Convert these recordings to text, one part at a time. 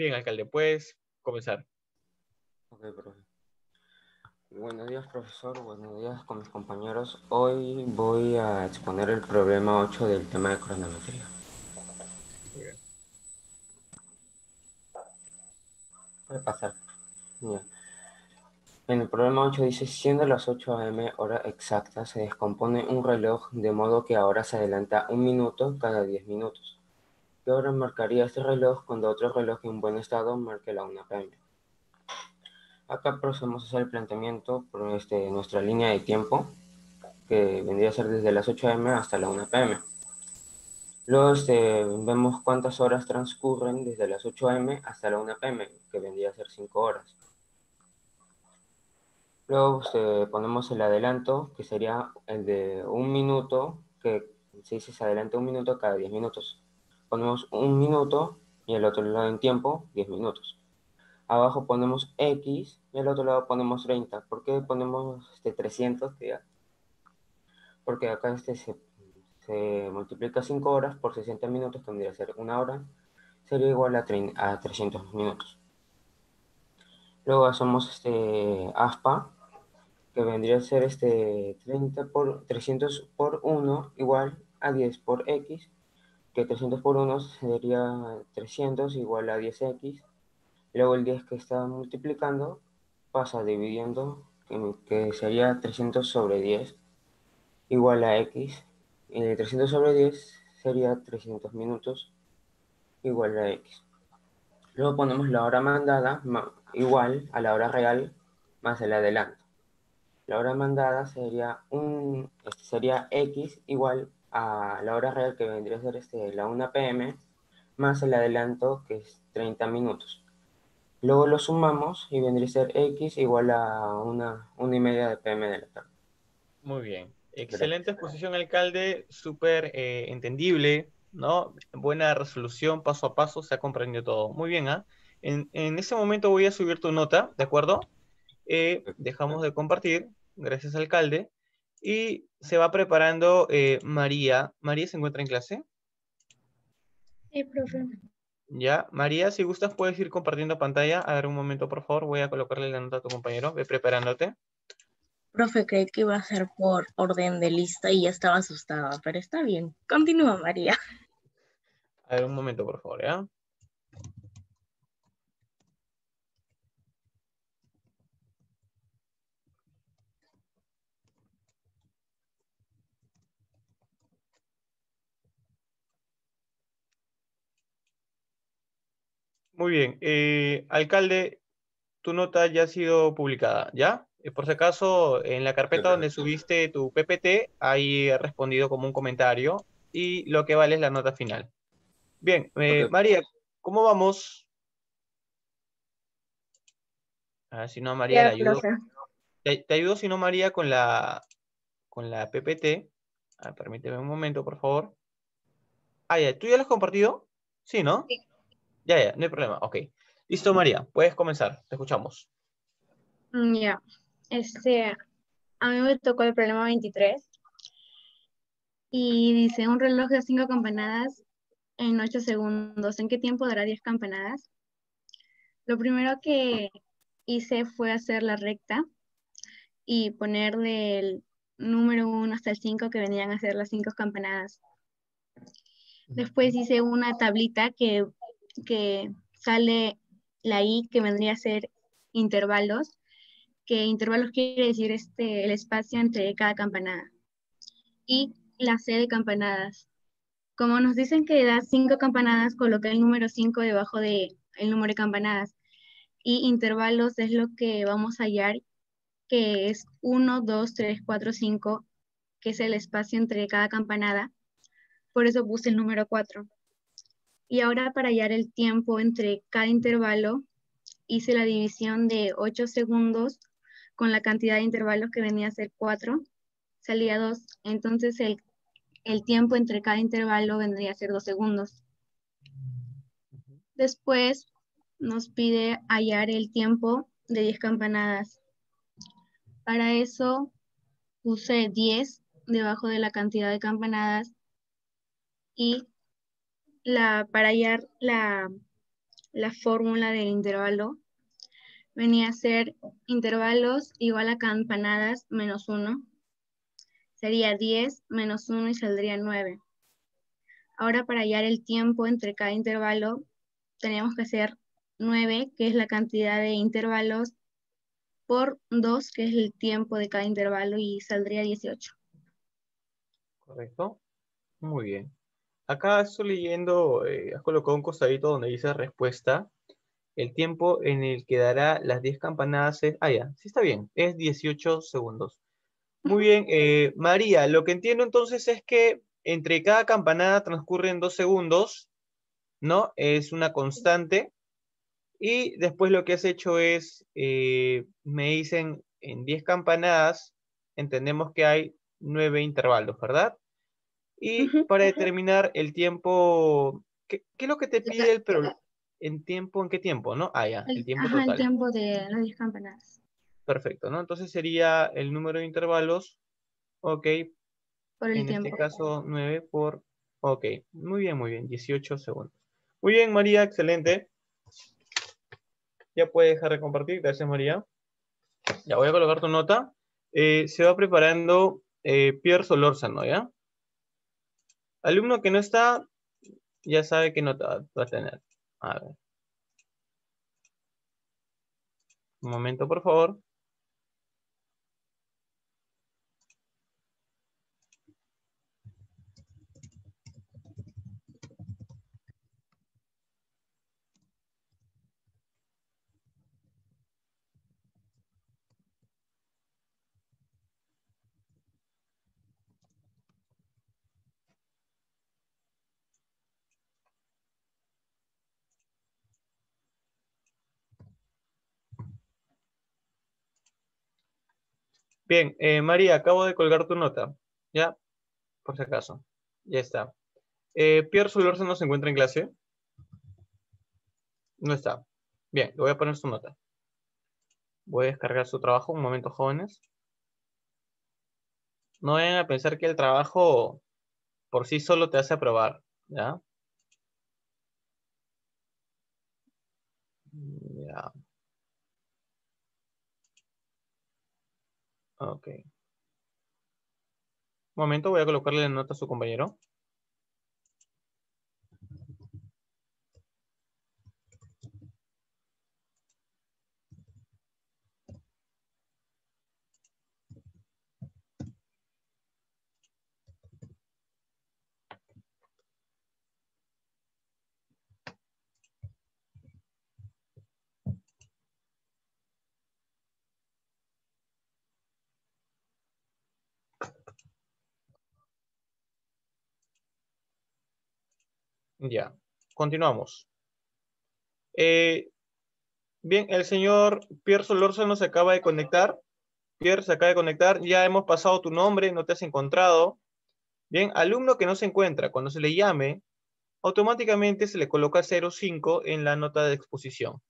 Bien, alcalde, puedes comenzar. Ok, profe. Buenos días, profesor. Buenos días con mis compañeros. Hoy voy a exponer el problema 8 del tema de cronometría. Puede pasar. En el problema 8 dice, siendo las 8 am hora exacta, se descompone un reloj de modo que ahora se adelanta un minuto cada 10 minutos. ¿Qué hora marcaría este reloj cuando otro reloj en buen estado marque la 1 pm? Acá procedemos a hacer el planteamiento por este, nuestra línea de tiempo, que vendría a ser desde las 8 am hasta la 1 pm. Luego este, vemos cuántas horas transcurren desde las 8 am hasta la 1 pm, que vendría a ser 5 horas. Luego este, ponemos el adelanto, que sería el de un minuto, que se dice se adelanta un minuto cada 10 minutos. Ponemos un minuto y el otro lado en tiempo, 10 minutos. Abajo ponemos X y al otro lado ponemos 30. ¿Por qué ponemos este 300? Porque acá este se, se multiplica 5 horas por 60 minutos, que ser una hora, sería igual a, a 300 minutos. Luego hacemos este aspa, que vendría a ser este 30 por 300 por 1 igual a 10 por x, que 300 por 1 sería 300 igual a 10x. Luego el 10 que está multiplicando pasa dividiendo, que sería 300 sobre 10 igual a x. Y 300 sobre 10 sería 300 minutos igual a x. Luego ponemos la hora mandada igual a la hora real más el adelanto. La hora mandada sería, un, este sería x igual a la hora real que vendría a ser este, la 1 pm más el adelanto que es 30 minutos. Luego lo sumamos y vendría a ser x igual a una, una y media de pm de la tarde. Muy bien. Excelente exposición, alcalde. Súper eh, entendible, ¿no? Buena resolución, paso a paso, se ha comprendido todo. Muy bien, ¿ah? En, en ese momento voy a subir tu nota, ¿de acuerdo? Eh, dejamos de compartir gracias alcalde. Y se va preparando eh, María. ¿María se encuentra en clase? Sí, profe. Ya, María, si gustas puedes ir compartiendo pantalla. A ver un momento, por favor. Voy a colocarle la nota a tu compañero. Ve preparándote. Profe, creí que iba a ser por orden de lista y ya estaba asustada, pero está bien. Continúa, María. A ver un momento, por favor, ¿ya? Muy bien. Eh, alcalde, tu nota ya ha sido publicada, ¿ya? Eh, por si acaso, en la carpeta donde subiste tu PPT, ahí he respondido como un comentario y lo que vale es la nota final. Bien, eh, María, ¿cómo vamos? Ah, si no, María, le ayudo. Te, ayudo, si no, María, con la, con la PPT. Ah, permíteme un momento, por favor. Ah, ya, ¿tú ya lo has compartido? Sí, ¿no? Sí. Ya, ya, no hay problema. Ok. Listo, María, puedes comenzar. Te escuchamos. Mm, ya. Este, a mí me tocó el problema 23. Y dice, un reloj de 5 campanadas en 8 segundos. ¿En qué tiempo dará 10 campanadas? Lo primero que hice fue hacer la recta y poner del número 1 hasta el 5 que venían a ser las 5 campanadas. Después hice una tablita que que sale la I que vendría a ser intervalos, que intervalos quiere decir este, el espacio entre cada campanada. Y la C de campanadas. Como nos dicen que da cinco campanadas, coloqué el número 5 debajo del el número de campanadas. Y intervalos es lo que vamos a hallar, que es 1, 2, 3, 4, 5, que es el espacio entre cada campanada. Por eso puse el número 4. Y ahora para hallar el tiempo entre cada intervalo, hice la división de 8 segundos con la cantidad de intervalos que venía a ser 4, salía 2. Entonces el, el tiempo entre cada intervalo vendría a ser 2 segundos. Después nos pide hallar el tiempo de 10 campanadas. Para eso puse 10 debajo de la cantidad de campanadas y la, para hallar la, la fórmula del intervalo venía a ser intervalos igual a campanadas menos 1. Sería 10 menos 1 y saldría 9. Ahora para hallar el tiempo entre cada intervalo, tenemos que hacer 9, que es la cantidad de intervalos, por 2, que es el tiempo de cada intervalo, y saldría 18. Correcto. Muy bien. Acá estoy leyendo, eh, has colocado un costadito donde dice respuesta. El tiempo en el que dará las 10 campanadas es... Ah, ya, sí está bien, es 18 segundos. Muy bien, eh, María, lo que entiendo entonces es que entre cada campanada transcurren 2 segundos, ¿no? Es una constante. Y después lo que has hecho es, eh, me dicen, en 10 campanadas, entendemos que hay 9 intervalos, ¿verdad? Y para determinar el tiempo, ¿qué, es lo que te pide el programa? ¿En tiempo? ¿En qué tiempo? ¿No? Ah, ya, el tiempo ajá, el tiempo de las 10 campanadas. Perfecto, ¿no? Entonces sería el número de intervalos, ok. Por el en tiempo. este caso, 9 por, ok. Muy bien, muy bien, 18 segundos. Muy bien, María, excelente. Ya puedes dejar de compartir. Gracias, María. Ya voy a colocar tu nota. Eh, se va preparando eh, Pierre Solórzano, ¿ya? Alumno que no está, ya sabe qué nota va a tener. A ver. Un momento, por favor. Bien, eh, María, acabo de colgar tu nota. ¿Ya? Por si acaso. Ya está. Eh, Pierre Solórzano se encuentra en clase. No está. Bien, le voy a poner su nota. Voy a descargar su trabajo. Un momento, jóvenes. No vayan a pensar que el trabajo por sí solo te hace aprobar. Ya. Ok. Un momento, voy a colocarle la nota a su compañero. Ya, continuamos. Eh, bien, el señor Pierre Solórzano se acaba de conectar. Pierre se acaba de conectar. Ya hemos pasado tu nombre, no te has encontrado. Bien, alumno que no se encuentra, cuando se le llame, automáticamente se le coloca 0,5 en la nota de exposición.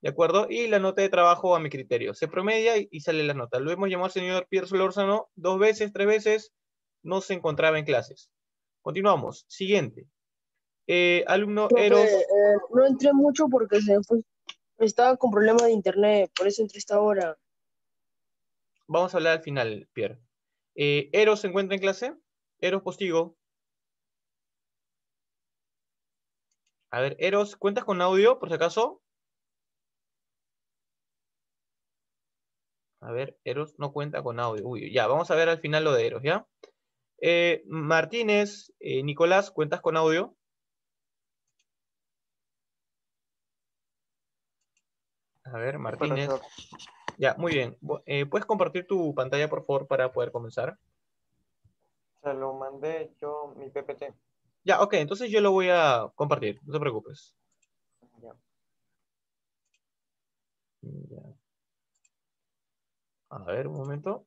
¿De acuerdo? Y la nota de trabajo a mi criterio. Se promedia y, sale la nota. Lo hemos llamado al señor Pierre Solórzano dos veces, tres veces. No se encontraba en clases. Continuamos. Siguiente. Eh, alumno Eros. Eh, no entré mucho porque se estaba con problemas de internet, por eso entré esta hora. Vamos a hablar al final, Pierre. Eh, ¿Eros se encuentra en clase? Eros Postigo. A ver, Eros, ¿cuentas con audio, por si acaso? A ver, Eros no cuenta con audio. Uy, ya, vamos a ver al final lo de Eros, ¿ya? Martínez, Nicolás, ¿cuentas con audio? A ver, Martínez. Ya, muy bien. Eh, ¿Puedes compartir tu pantalla, por favor, para poder comenzar? Se lo mandé yo, mi PPT. Ya, ok, entonces yo lo voy a compartir, no te preocupes. Ya. A ver, un momento.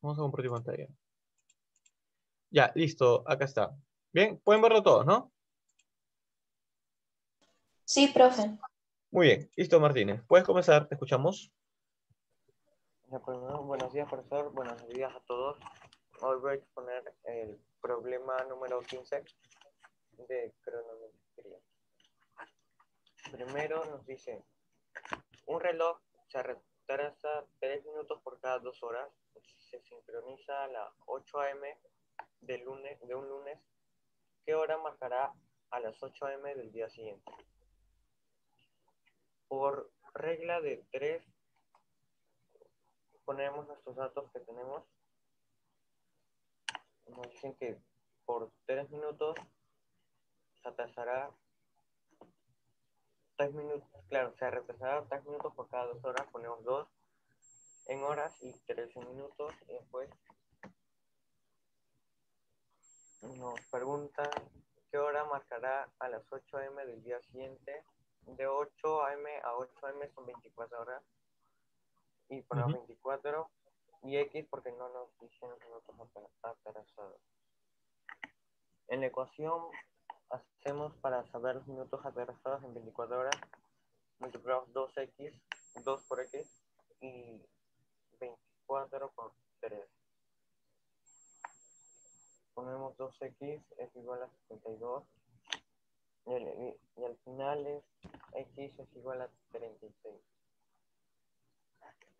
Vamos a compartir pantalla. Ya, listo, acá está. Bien, pueden verlo todos, ¿no? Sí, profe. Muy bien, listo Martínez. Puedes comenzar, te escuchamos. Pues, buenos días, profesor. Buenos días a todos. Hoy voy a exponer el problema número 15 de cronometría. primero nos dice, un reloj se retrasa 3 minutos por cada 2 horas, se sincroniza a las 8 a.m. De, lunes, de un lunes, ¿qué hora marcará a las 8 a.m. del día siguiente? Por regla de 3, ponemos nuestros datos que tenemos. Nos dicen que por 3 minutos se atrasará 3 minutos, claro, se retrasará 3 minutos por cada 2 horas, ponemos 2 en horas y 13 minutos y después nos preguntan qué hora marcará a las 8 am del día siguiente. De 8 am a 8 am son 24 horas y ponemos 24 y X porque no nos dicen minutos atrasados. En la ecuación hacemos para saber los minutos atrasados en 24 horas, multiplicamos 2x, 2 por x y 24 por 3. Ponemos 2x es igual a 72 y, al final es x es igual a 36.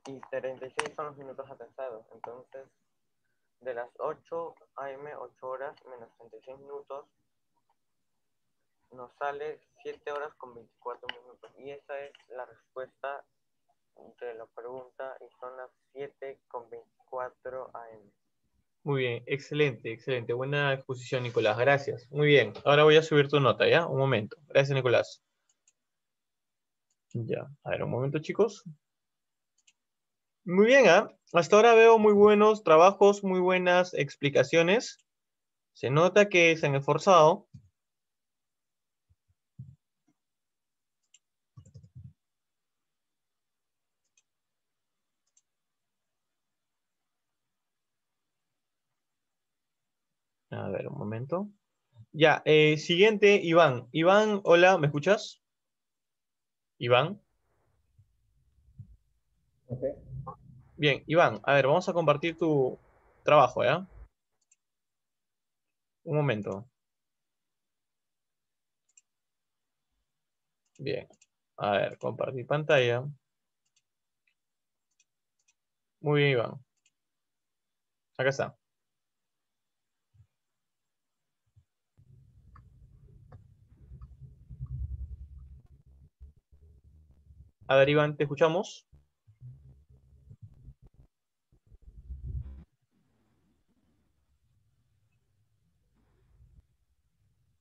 Y 36 son los minutos atrasados, entonces de las 8 am, 8 horas menos 36 minutos, nos sale 7 horas con 24 minutos. Y esa es la respuesta de la pregunta y son las 7 con 24 am. Muy bien, excelente, excelente. Buena exposición, Nicolás. Gracias. Muy bien. Ahora voy a subir tu nota, ¿ya? Un momento. Gracias, Nicolás. Ya. A ver, un momento, chicos. Muy bien, ¿ah? Hasta ahora veo muy buenos trabajos, muy buenas explicaciones. Se nota que se han esforzado. A ver, un momento. Ya, eh, siguiente, Iván. Iván, hola, ¿me escuchas? Iván. Bien, Iván, a ver, vamos a compartir tu trabajo, ¿ya? Un momento. Bien, a ver, compartir pantalla. Muy bien, Iván. Acá está. A ver, Iván, ¿te escuchamos?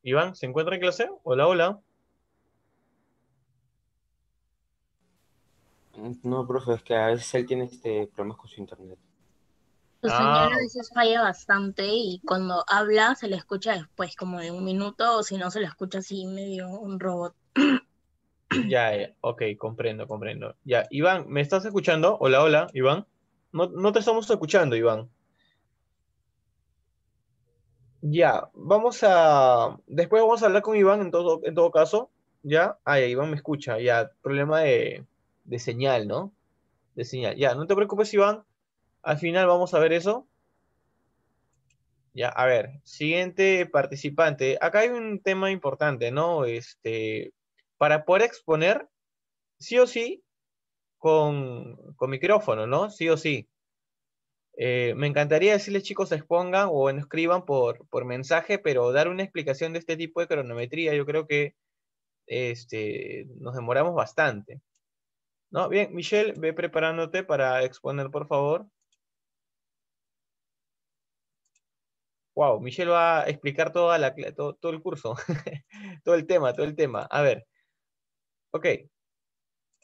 Iván, ¿se encuentra en clase? Hola, hola. No, profe, es que a veces él tiene este problemas con su internet. Su Ah. señal a veces falla bastante y cuando habla se le escucha después como de un minuto o si no se le escucha así medio un robot. Ya, ya, ok, comprendo, comprendo. Ya, Iván, ¿me estás escuchando? Hola, hola, Iván. No, no te estamos escuchando, Iván. Ya, vamos a... Después vamos a hablar con Iván en todo, en todo caso. ¿Ya? Ah, ya, Iván me escucha. Ya, problema de, de señal, ¿no? De señal. Ya, no te preocupes, Iván. Al final vamos a ver eso. Ya, a ver, siguiente participante. Acá hay un tema importante, ¿no? Este, para poder exponer, sí o sí, con, con micrófono, ¿no? Sí o sí. Eh, me encantaría decirles, chicos, expongan o escriban por, por mensaje, pero dar una explicación de este tipo de cronometría, yo creo que este, nos demoramos bastante. ¿No? Bien, Michelle, ve preparándote para exponer, por favor. Wow, Michelle va a explicar toda la, todo, todo el curso, todo el tema, todo el tema. A ver. Ok.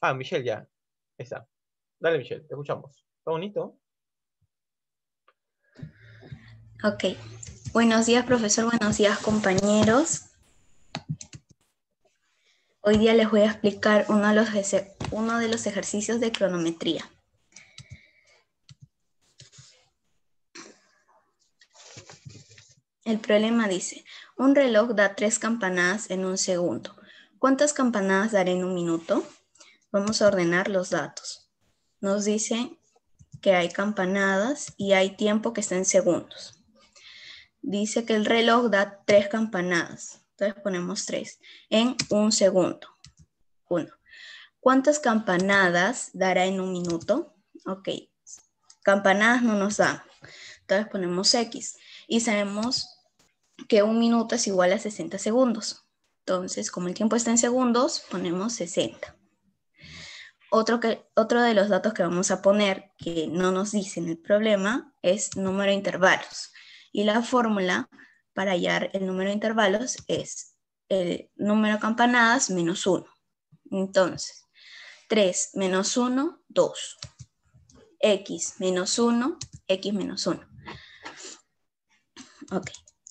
Ah, Michelle ya. Está. Dale, Michelle, te escuchamos. Está bonito. Ok. Buenos días, profesor. Buenos días, compañeros. Hoy día les voy a explicar uno de los, uno de los ejercicios de cronometría. El problema dice, un reloj da tres campanadas en un segundo. ¿Cuántas campanadas dará en un minuto? Vamos a ordenar los datos. Nos dice que hay campanadas y hay tiempo que está en segundos. Dice que el reloj da tres campanadas. Entonces ponemos tres en un segundo. 1. ¿Cuántas campanadas dará en un minuto? Ok, campanadas no nos dan. Entonces ponemos X y sabemos que un minuto es igual a 60 segundos. Entonces, como el tiempo está en segundos, ponemos 60. Otro, que, otro de los datos que vamos a poner que no nos dicen el problema es número de intervalos. Y la fórmula para hallar el número de intervalos es el número de campanadas menos 1. Entonces, 3 menos 1, 2. X menos 1, X menos 1. Ok,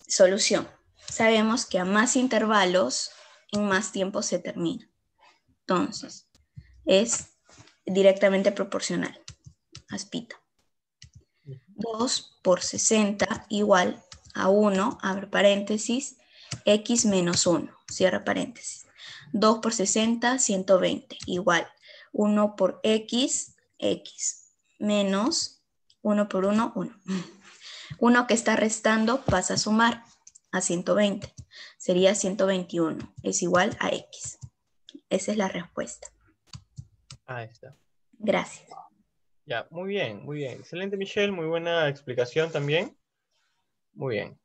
solución. Sabemos que a más intervalos, en más tiempo se termina. Entonces, es directamente proporcional. Aspita. 2 por 60 igual a 1, abre paréntesis, x menos 1, cierra paréntesis. 2 por 60, 120, igual 1 por x, x, menos 1 por 1, 1. 1 que está restando pasa a sumar a 120, sería 121, es igual a x. Esa es la respuesta. Ahí está. Gracias. Ya, muy bien, muy bien. Excelente, Michelle. Muy buena explicación también. Muy bien.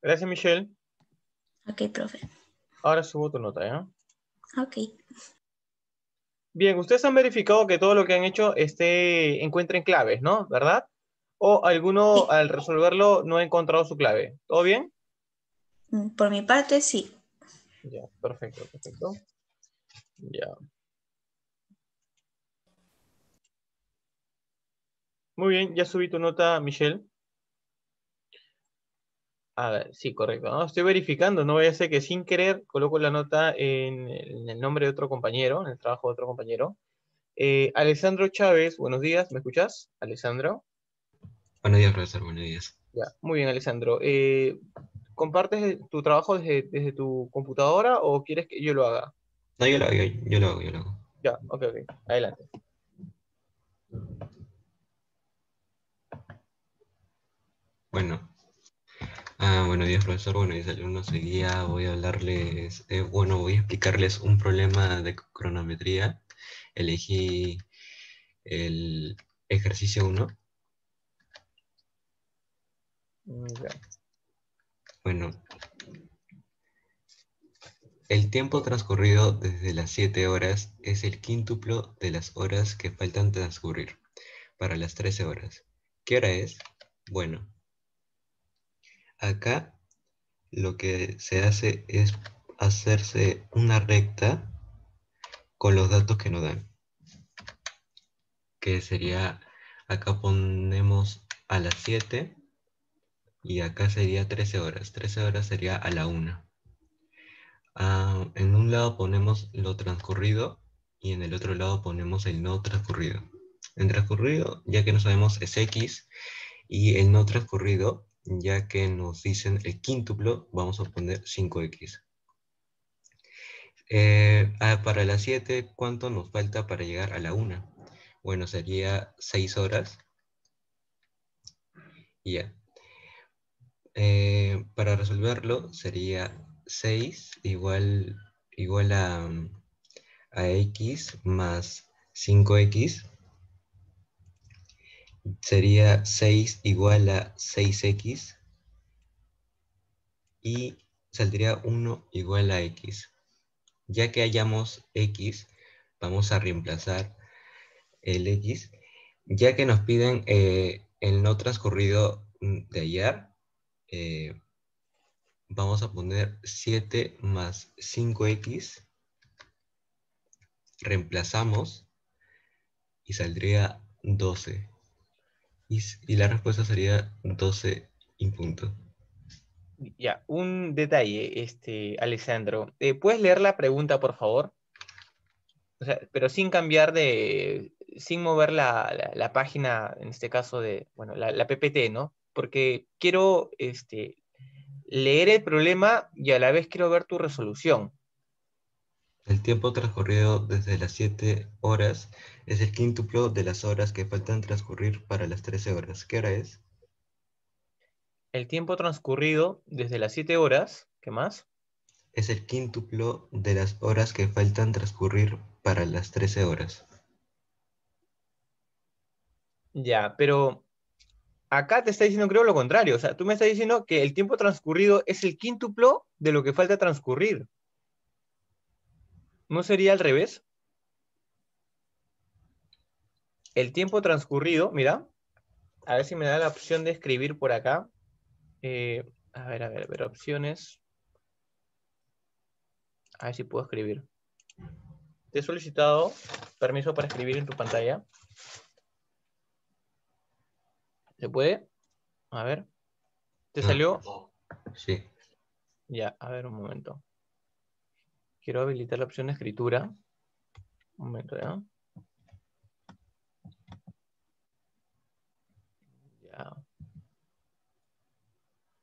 Gracias, Michelle. Ok, profe. Ahora subo tu nota, ¿ya? Ok. Bien, ustedes han verificado que todo lo que han hecho esté, encuentren claves, ¿no? ¿Verdad? O alguno al resolverlo no ha encontrado su clave. ¿Todo bien? Por mi parte, sí. Ya, perfecto, perfecto. Ya. Muy bien, ya subí tu nota, Michelle. A ver, sí, correcto. ¿no? Estoy verificando, no vaya a ser que sin querer coloco la nota en, en el nombre de otro compañero, en el trabajo de otro compañero. Eh, Alessandro Chávez, buenos días, ¿me escuchas? Alessandro. Buenos días, profesor, buenos días. Ya, muy bien, Alessandro. Eh, ¿Compartes tu trabajo desde, desde tu computadora o quieres que yo lo haga? No, yo lo hago, yo, yo lo hago, yo lo hago. Ya, ok, ok. Adelante. Bueno. Ah, buenos días, profesor. Buenos días, alumnos. Hoy día voy a hablarles, eh, bueno, voy a explicarles un problema de cronometría. Elegí el ejercicio 1. Mm, Ya. Bueno, el tiempo transcurrido desde las 7 horas es el quíntuplo de las horas que faltan transcurrir para las 13 horas. ¿Qué hora es? Bueno, acá lo que se hace es hacerse una recta con los datos que nos dan. Que sería, acá ponemos a las 7 y acá sería 13 horas. 13 horas sería a la 1. Ah, en un lado ponemos lo transcurrido y en el otro lado ponemos el no transcurrido. El transcurrido, ya que no sabemos, es x y el no transcurrido, ya que nos dicen el quíntuplo, vamos a poner 5x. Eh, ah, para las 7, ¿cuánto nos falta para llegar a la 1? Bueno, sería 6 horas. Y ya. Eh, para resolverlo sería 6 igual, igual a, a x más 5x. Sería 6 igual a 6x. Y saldría 1 igual a x. Ya que hayamos x, vamos a reemplazar el x. Ya que nos piden eh, el no transcurrido mm, de ayer, eh, vamos a poner 7 más 5x, reemplazamos y saldría 12. Y, la respuesta sería 12 y punto. Ya, un detalle, este, Alessandro. Eh, ¿puedes leer la pregunta, por favor? Pero sin cambiar de, sin mover la, la- la página, en este caso de, bueno, la, la PPT, ¿no? Porque quiero, este, leer el problema y a la vez quiero ver tu resolución. El tiempo transcurrido desde las 7 horas es el quíntuplo de las horas que faltan transcurrir para las 13 horas. ¿Qué hora es? El tiempo transcurrido desde las 7 horas, ¿qué más? es el quíntuplo de las horas que faltan transcurrir para las 13 horas. Ya, pero acá te está diciendo creo lo contrario. O sea, tú me estás diciendo que el tiempo transcurrido es el quíntuplo de lo que falta transcurrir. ¿No sería al revés? El tiempo transcurrido, mira, a ver si me da la opción de escribir por acá. Eh, a ver, a ver, a ver, opciones. A ver si puedo escribir. Te he solicitado permiso para escribir en tu pantalla. ¿Se puede? A ver. ¿Te Ah. salió? Sí. Ya, a ver un momento. Quiero habilitar la opción de escritura. Un momento, ¿ya? Ya.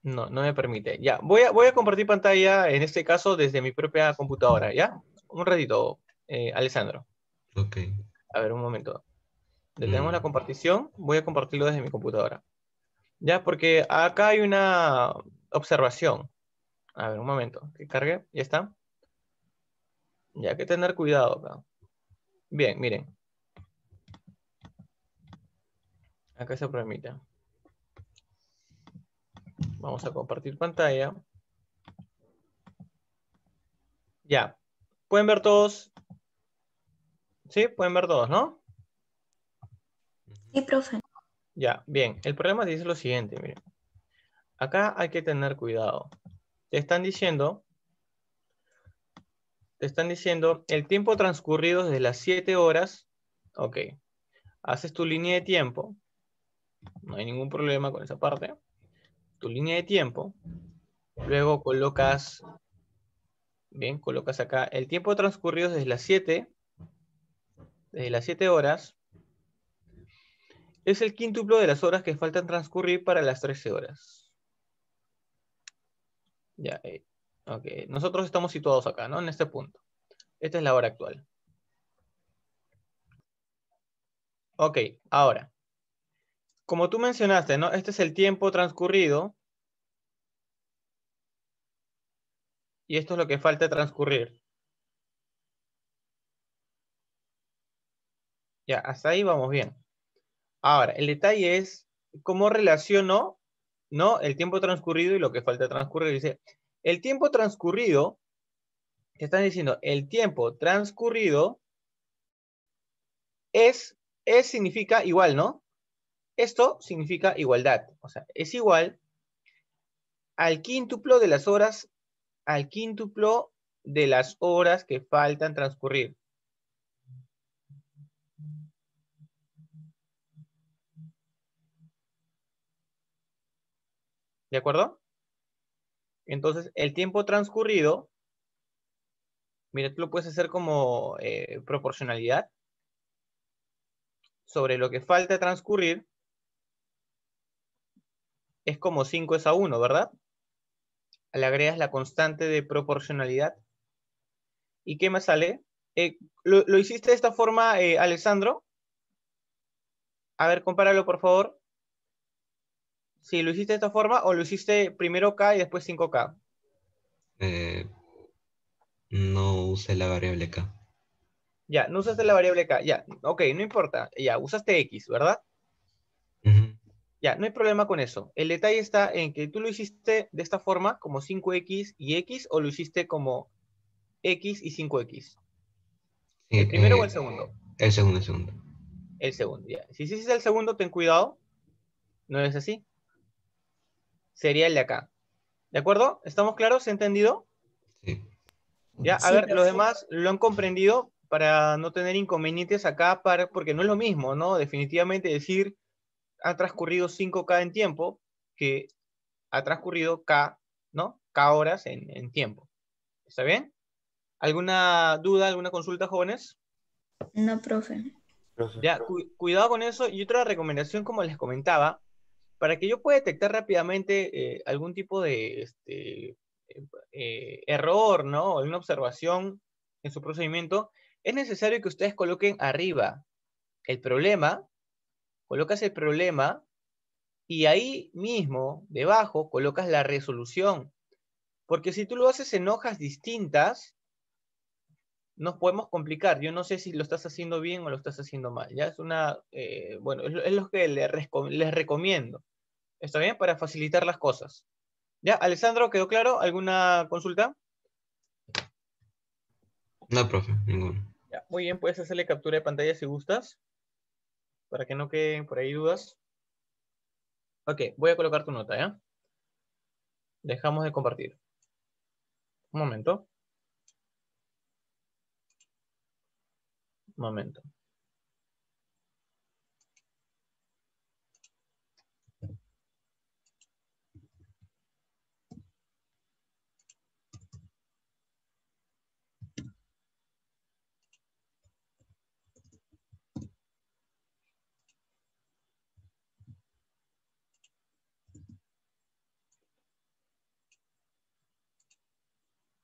No, no me permite. Ya, voy a, voy a compartir pantalla, en este caso, desde mi propia computadora, ¿ya? Un ratito, eh, Alessandro. Ok. A ver, un momento. Detenemos la Mm. compartición. Voy a compartirlo desde mi computadora. Ya, porque acá hay una observación. A ver, un momento. Que cargue. Ya está. Ya hay que tener cuidado acá. Bien, miren. Acá se permite. Vamos a compartir pantalla. Ya. ¿Pueden ver todos? ¿Sí? ¿Pueden ver todos, no? Sí, profe. Ya, bien. El problema dice lo siguiente, miren. Acá hay que tener cuidado. Te están diciendo, te están diciendo el tiempo transcurrido desde las 7 horas. Ok. Haces tu línea de tiempo. No hay ningún problema con esa parte. Tu línea de tiempo. Luego colocas, bien, colocas acá el tiempo transcurrido desde las 7, desde las 7 horas es el quíntuplo de las horas que faltan transcurrir para las 13 horas. Ya, eh, ok. Nosotros estamos situados acá, ¿no? En este punto. Esta es la hora actual. Ok, ahora. Como tú mencionaste, ¿no? Este es el tiempo transcurrido. Y esto es lo que falta transcurrir. Ya, hasta ahí vamos bien. Ahora, el detalle es cómo relaciono ¿no? el tiempo transcurrido y lo que falta transcurrir. Dice, el tiempo transcurrido, te están diciendo, el tiempo transcurrido es, es significa igual, ¿no? Esto significa igualdad. O sea, es igual al quíntuplo de las horas, al quíntuplo de las horas que faltan transcurrir. ¿De acuerdo? Entonces, el tiempo transcurrido, mira, tú lo puedes hacer como eh, proporcionalidad sobre lo que falta transcurrir, es como 5 es a 1, ¿verdad? Le agregas la constante de proporcionalidad. ¿Y qué más sale? Eh, ¿lo, ¿lo, hiciste de esta forma, eh, Alessandro? A ver, compáralo, por favor. Si lo hiciste de esta forma o lo hiciste primero K y después 5K. Eh, no usé la variable K. Ya, no usaste la variable K. Ya, ok, no importa. Ya, usaste X, ¿verdad? Uh -huh. Ya, no hay problema con eso. El detalle está en que tú lo hiciste de esta forma, como 5X y X, o lo hiciste como X y 5X. Sí, ¿El primero eh, o el segundo? El segundo, el segundo. El segundo, ya. Si hiciste el segundo, ten cuidado. No es así. Sería el de acá. ¿De acuerdo? ¿Estamos claros? ¿Entendido? Sí. Ya, a Sí, ver, los demás lo han comprendido para no tener inconvenientes acá, para, porque no es lo mismo, ¿no? Definitivamente decir ha transcurrido 5K en tiempo que ha transcurrido K, ¿no? K horas en, en tiempo. ¿Está bien? ¿Alguna duda, alguna consulta, jóvenes? No, profe. Profe. Ya, cu- cuidado con eso. Y otra recomendación, como les comentaba, para que yo pueda detectar rápidamente eh, algún tipo de este, eh, error, ¿no? Una observación en su procedimiento, es necesario que ustedes coloquen arriba el problema, colocas el problema y ahí mismo, debajo, colocas la resolución. Porque si tú lo haces en hojas distintas, nos podemos complicar. Yo no sé si lo estás haciendo bien o lo estás haciendo mal. Ya es una, eh, bueno, es, lo que les, les recomiendo. ¿Está bien? Para facilitar las cosas. ¿Ya? Alessandro, ¿quedó claro? ¿Alguna consulta? No, profe, ninguno. Ya, muy bien, puedes hacerle captura de pantalla si gustas. Para que no queden por ahí dudas. Ok, voy a colocar tu nota, ¿ya? Dejamos de compartir. Un momento. Momento.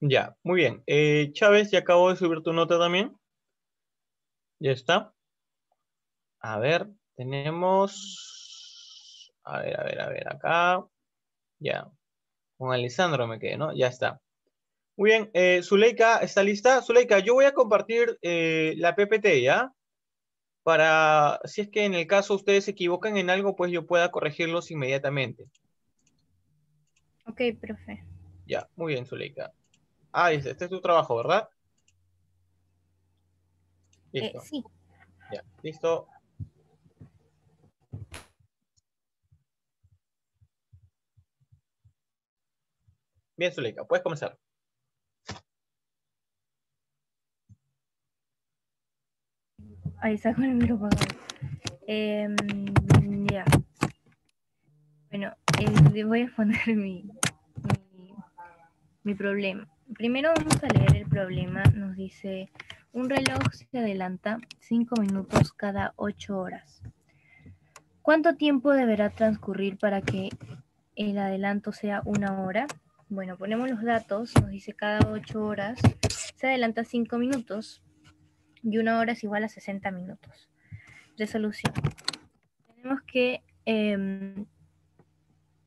Ya, muy bien. Eh, Chávez, ya acabo de subir tu nota también. Ya está. A ver, tenemos... A ver, a ver, a ver, acá. Ya. Con Alessandro me quedé, ¿no? Ya está. Muy bien, eh, Zuleika, ¿está lista? Zuleika, yo voy a compartir eh, la PPT, ¿ya? Para, si es que en el caso ustedes se equivocan en algo, pues yo pueda corregirlos inmediatamente. Ok, profe. Ya, muy bien, Zuleika. Ah, este es tu trabajo, ¿verdad? Eh, sí. Ya, listo. Bien, Zuleika, puedes comenzar. Ahí está con el micrófono. Em, ya. Bueno, eh, voy a poner mi, mi problema. Primero vamos a leer el problema. Nos dice, un reloj se adelanta 5 minutos cada 8 horas. ¿Cuánto tiempo deberá transcurrir para que el adelanto sea una hora? Bueno, ponemos los datos. Nos dice cada 8 horas se adelanta 5 minutos y una hora es igual a 60 minutos. Resolución. Tenemos que em,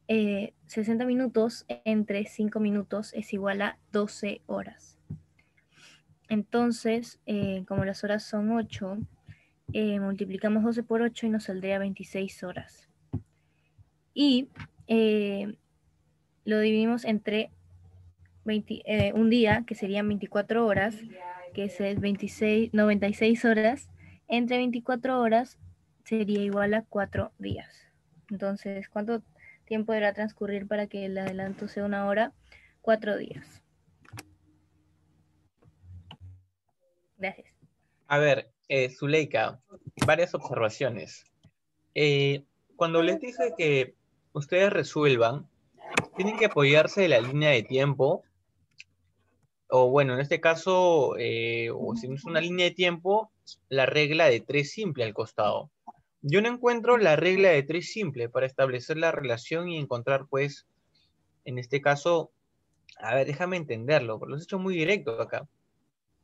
60 eh, minutos entre 5 minutos es igual a 12 horas. Entonces, eh, como las horas son 8, eh, multiplicamos 12 por 8 y nos saldría 26 horas. Y lo dividimos entre un día, que serían 24 horas, que es 26, 96 horas, entre 24 horas sería igual a 4 días. Entonces, ¿cuánto tiempo deberá transcurrir para que el adelanto sea una hora? Cuatro días. Gracias. A ver, eh, Zuleika, varias observaciones. Eh, cuando les dije que ustedes resuelvan, tienen que apoyarse de la línea de tiempo, o bueno, en este caso, eh, o si no es una línea de tiempo, la regla de tres simple al costado. Yo no encuentro la regla de tres simple para establecer la relación y encontrar, pues, en este caso, a ver, déjame entenderlo, porque lo has hecho muy directo acá.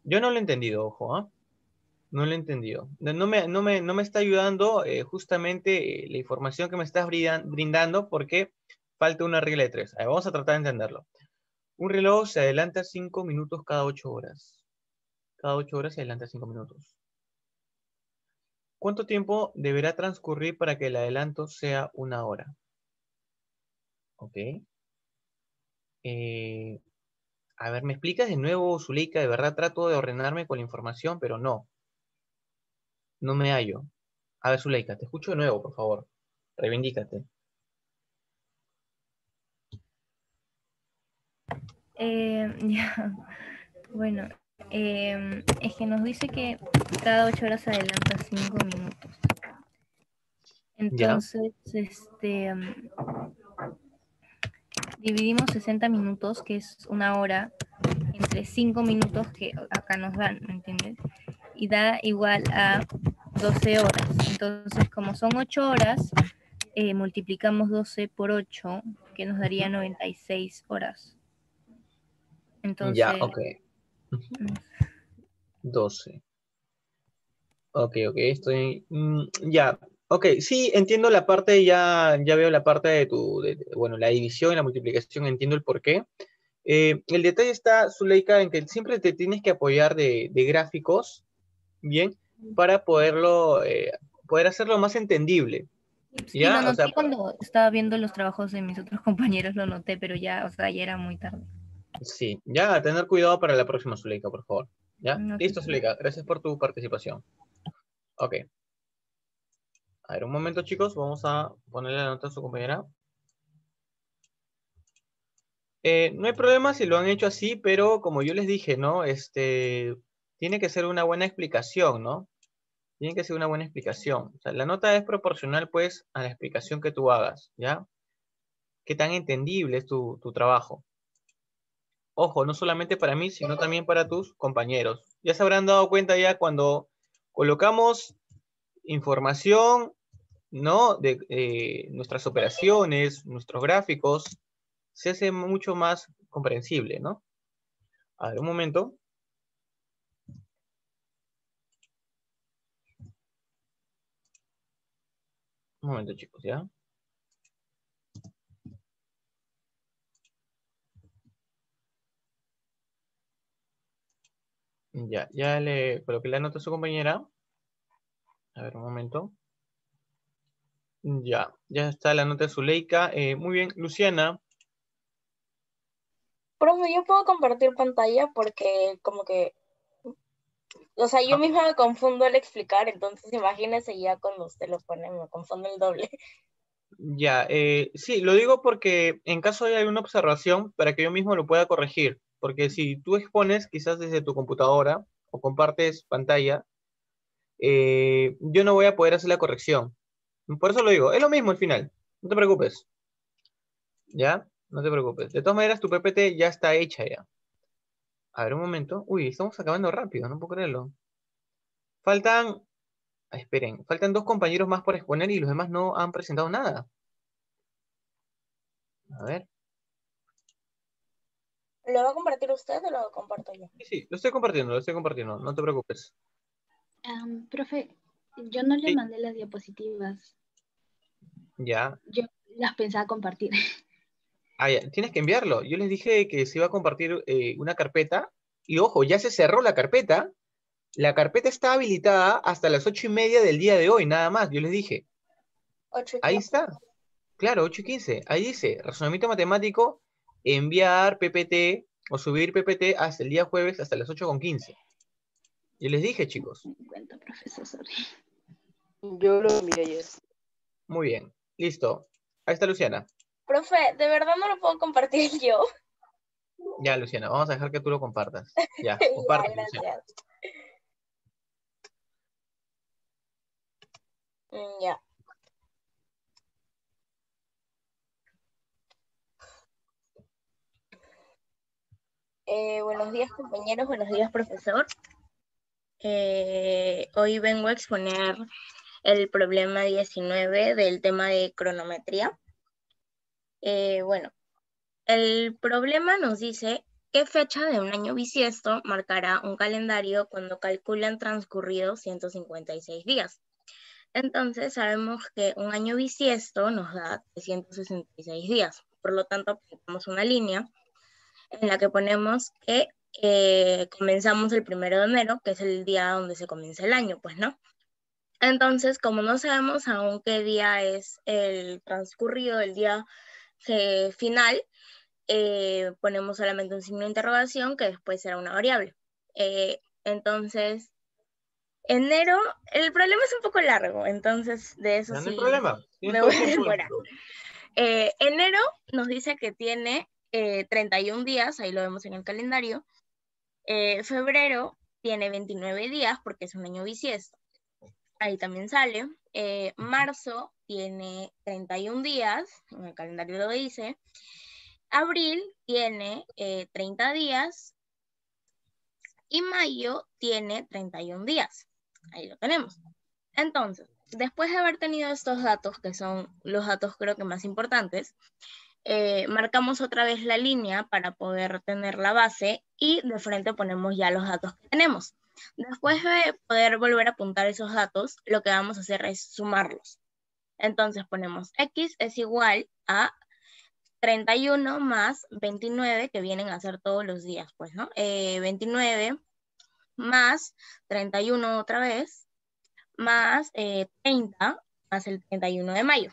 Yo no lo he entendido, ojo, ¿ah? No lo he entendido. No me, está ayudando eh, justamente eh, la información que me estás brindando porque falta una regla de tres. vamos a tratar de entenderlo. Un reloj se adelanta cinco minutos cada ocho horas. Cada ocho horas se adelanta cinco minutos. ¿Cuánto tiempo deberá transcurrir para que el adelanto sea una hora? Ok. Eh, a ver, ¿me explicas de nuevo, Zuleika? De verdad trato de ordenarme con la información, pero no. No me hallo. A ver, Zuleika, te escucho de nuevo, por favor. Reivindícate. Eh, ya. Bueno, Em, es que nos dice que cada ocho horas adelanta cinco minutos. Entonces, este em, dividimos 60 minutos, que es una hora, entre cinco minutos que acá nos dan, ¿me entiendes? Y da igual a 12 horas. Entonces, como son 8 horas, eh, multiplicamos 12 por 8, que nos daría 96 horas. Entonces, ya, ok. 12. Ok, ok, estoy... Mm, ya, ok, sí, entiendo la parte, ya, ya veo la parte de tu, bueno, la división y la multiplicación, entiendo el por qué. Eh, el detalle está, Zuleika, en que siempre te tienes que apoyar de, de gráficos, ¿bien? Para poderlo, eh, poder hacerlo más entendible. Sí, ¿Ya? lo O noté sea, cuando estaba viendo los trabajos de mis otros compañeros, lo noté, pero ya, o sea, ya era muy tarde. Sí, ya, a tener cuidado para la próxima, Zuleika, por favor. ¿Ya? No, Listo, sí. Zuleika, gracias por tu participación. Ok. A ver, un momento, chicos, vamos a ponerle la nota a su compañera. Eh, no hay problema si lo han hecho así, pero como yo les dije, ¿no? Este, tiene que ser una buena explicación, ¿no? Tiene que ser una buena explicación. O sea, la nota es proporcional, pues, a la explicación que tú hagas, ¿ya? Qué tan entendible es tu, tu trabajo. Ojo, no solamente para mí, sino también para tus compañeros. Ya se habrán dado cuenta ya cuando colocamos información, ¿no? De eh, nuestras operaciones, nuestros gráficos, se hace mucho más comprensible, ¿no? A ver, un momento. Un momento, chicos, ¿ya? Ya, ya le coloqué la nota a su compañera. A ver, un momento. Ya, ya está la nota de Zuleika. Eh, muy bien, Luciana. Profe, yo puedo compartir pantalla porque como que, o sea, yo Ah. misma me confundo al explicar, entonces imagínese ya cuando usted lo pone, me confundo el doble. Ya, eh, sí, lo digo porque en caso de alguna observación, para que yo mismo lo pueda corregir, porque si tú expones quizás desde tu computadora o compartes pantalla, eh, yo no voy a poder hacer la corrección. Por eso lo digo, es lo mismo al final, no te preocupes. ¿Ya? No te preocupes. De todas maneras, tu PPT ya está hecha ya. A ver, un momento. Uy, estamos acabando rápido, no puedo creerlo. Faltan, esperen, faltan dos compañeros más por exponer y los demás no han presentado nada. A ver. ¿Lo va a compartir usted o lo comparto yo? Sí, sí, lo estoy compartiendo, lo estoy compartiendo, no te preocupes. Am, profe, yo no le Sí. mandé las diapositivas. Ya. Yo las pensaba compartir. Ah, ya, Tienes que enviarlo. Yo les dije que se iba a compartir eh, una carpeta y ojo, ya se cerró la carpeta. La carpeta está habilitada hasta las ocho y media del día de hoy, nada más. Yo les dije. Ocho y Ahí está. Claro, 8 y 15. Ahí dice, razonamiento matemático, enviar PPT o subir PPT hasta el día jueves hasta las 8 con 15. Yo les dije, chicos. Me cuento, profesor. Yo lo envié ayer. Muy bien. Listo. Ahí está Luciana. Profe, de verdad no lo puedo compartir yo. Ya, Luciana, vamos a dejar que tú lo compartas. Ya, Ya, comparte, Luciana. gracias. Mm, Ya. Eh, buenos días compañeros, buenos días profesor. Eh, hoy vengo a exponer el problema 19 del tema de cronometría. Eh, bueno, el problema nos dice qué fecha de un año bisiesto marcará un calendario cuando calculan transcurridos 156 días. Entonces sabemos que un año bisiesto nos da 366 días. Por lo tanto, aplicamos una línea en la que ponemos que eh, comenzamos el primero de enero, que es el día donde se comienza el año, pues, ¿no? Entonces, como no sabemos aún qué día es el transcurrido del día eh, final, eh, ponemos solamente un signo de interrogación que después será una variable. Eh, entonces, enero, el problema es un poco largo, entonces de eso Ya no hay sí problema. Me voy el a demorar. Eh, enero nos dice que tiene eh, 31 días, ahí lo vemos en el calendario. Eh, febrero tiene 29 días porque es un año bisiesto. Ahí también sale. Eh, marzo tiene 31 días, en el calendario lo dice. Abril tiene eh, 30 días. Y mayo tiene 31 días. Ahí lo tenemos. Entonces, después de haber tenido estos datos, que son los datos creo que más importantes, eh, marcamos otra vez la línea para poder tener la base y de frente ponemos ya los datos que tenemos. Después de poder volver a apuntar esos datos, lo que vamos a hacer es sumarlos. Entonces ponemos x es igual a 31 más 29, que vienen a ser todos los días, pues, ¿no? Eh, 29 más 31 otra vez, más eh, 30, más el 31 de mayo.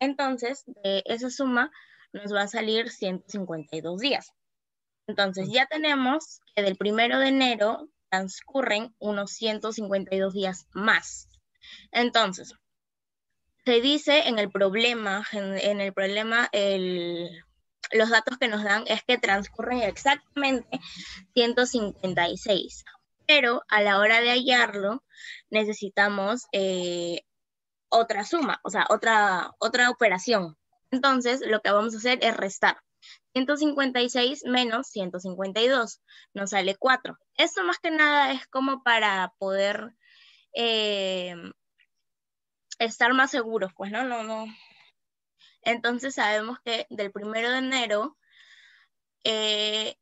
Entonces, de esa suma nos va a salir 152 días. Entonces, ya tenemos que del primero de enero transcurren unos 152 días más. Entonces, se dice en el problema, en, el problema, los datos que nos dan es que transcurren exactamente 156, pero a la hora de hallarlo necesitamos eh, otra suma, o sea, otra, otra operación. Entonces, lo que vamos a hacer es restar. 156 menos 152, nos sale 4. Esto más que nada es como para poder eh, estar más seguros, pues, ¿no? No, no. Entonces sabemos que del primero de enero eh,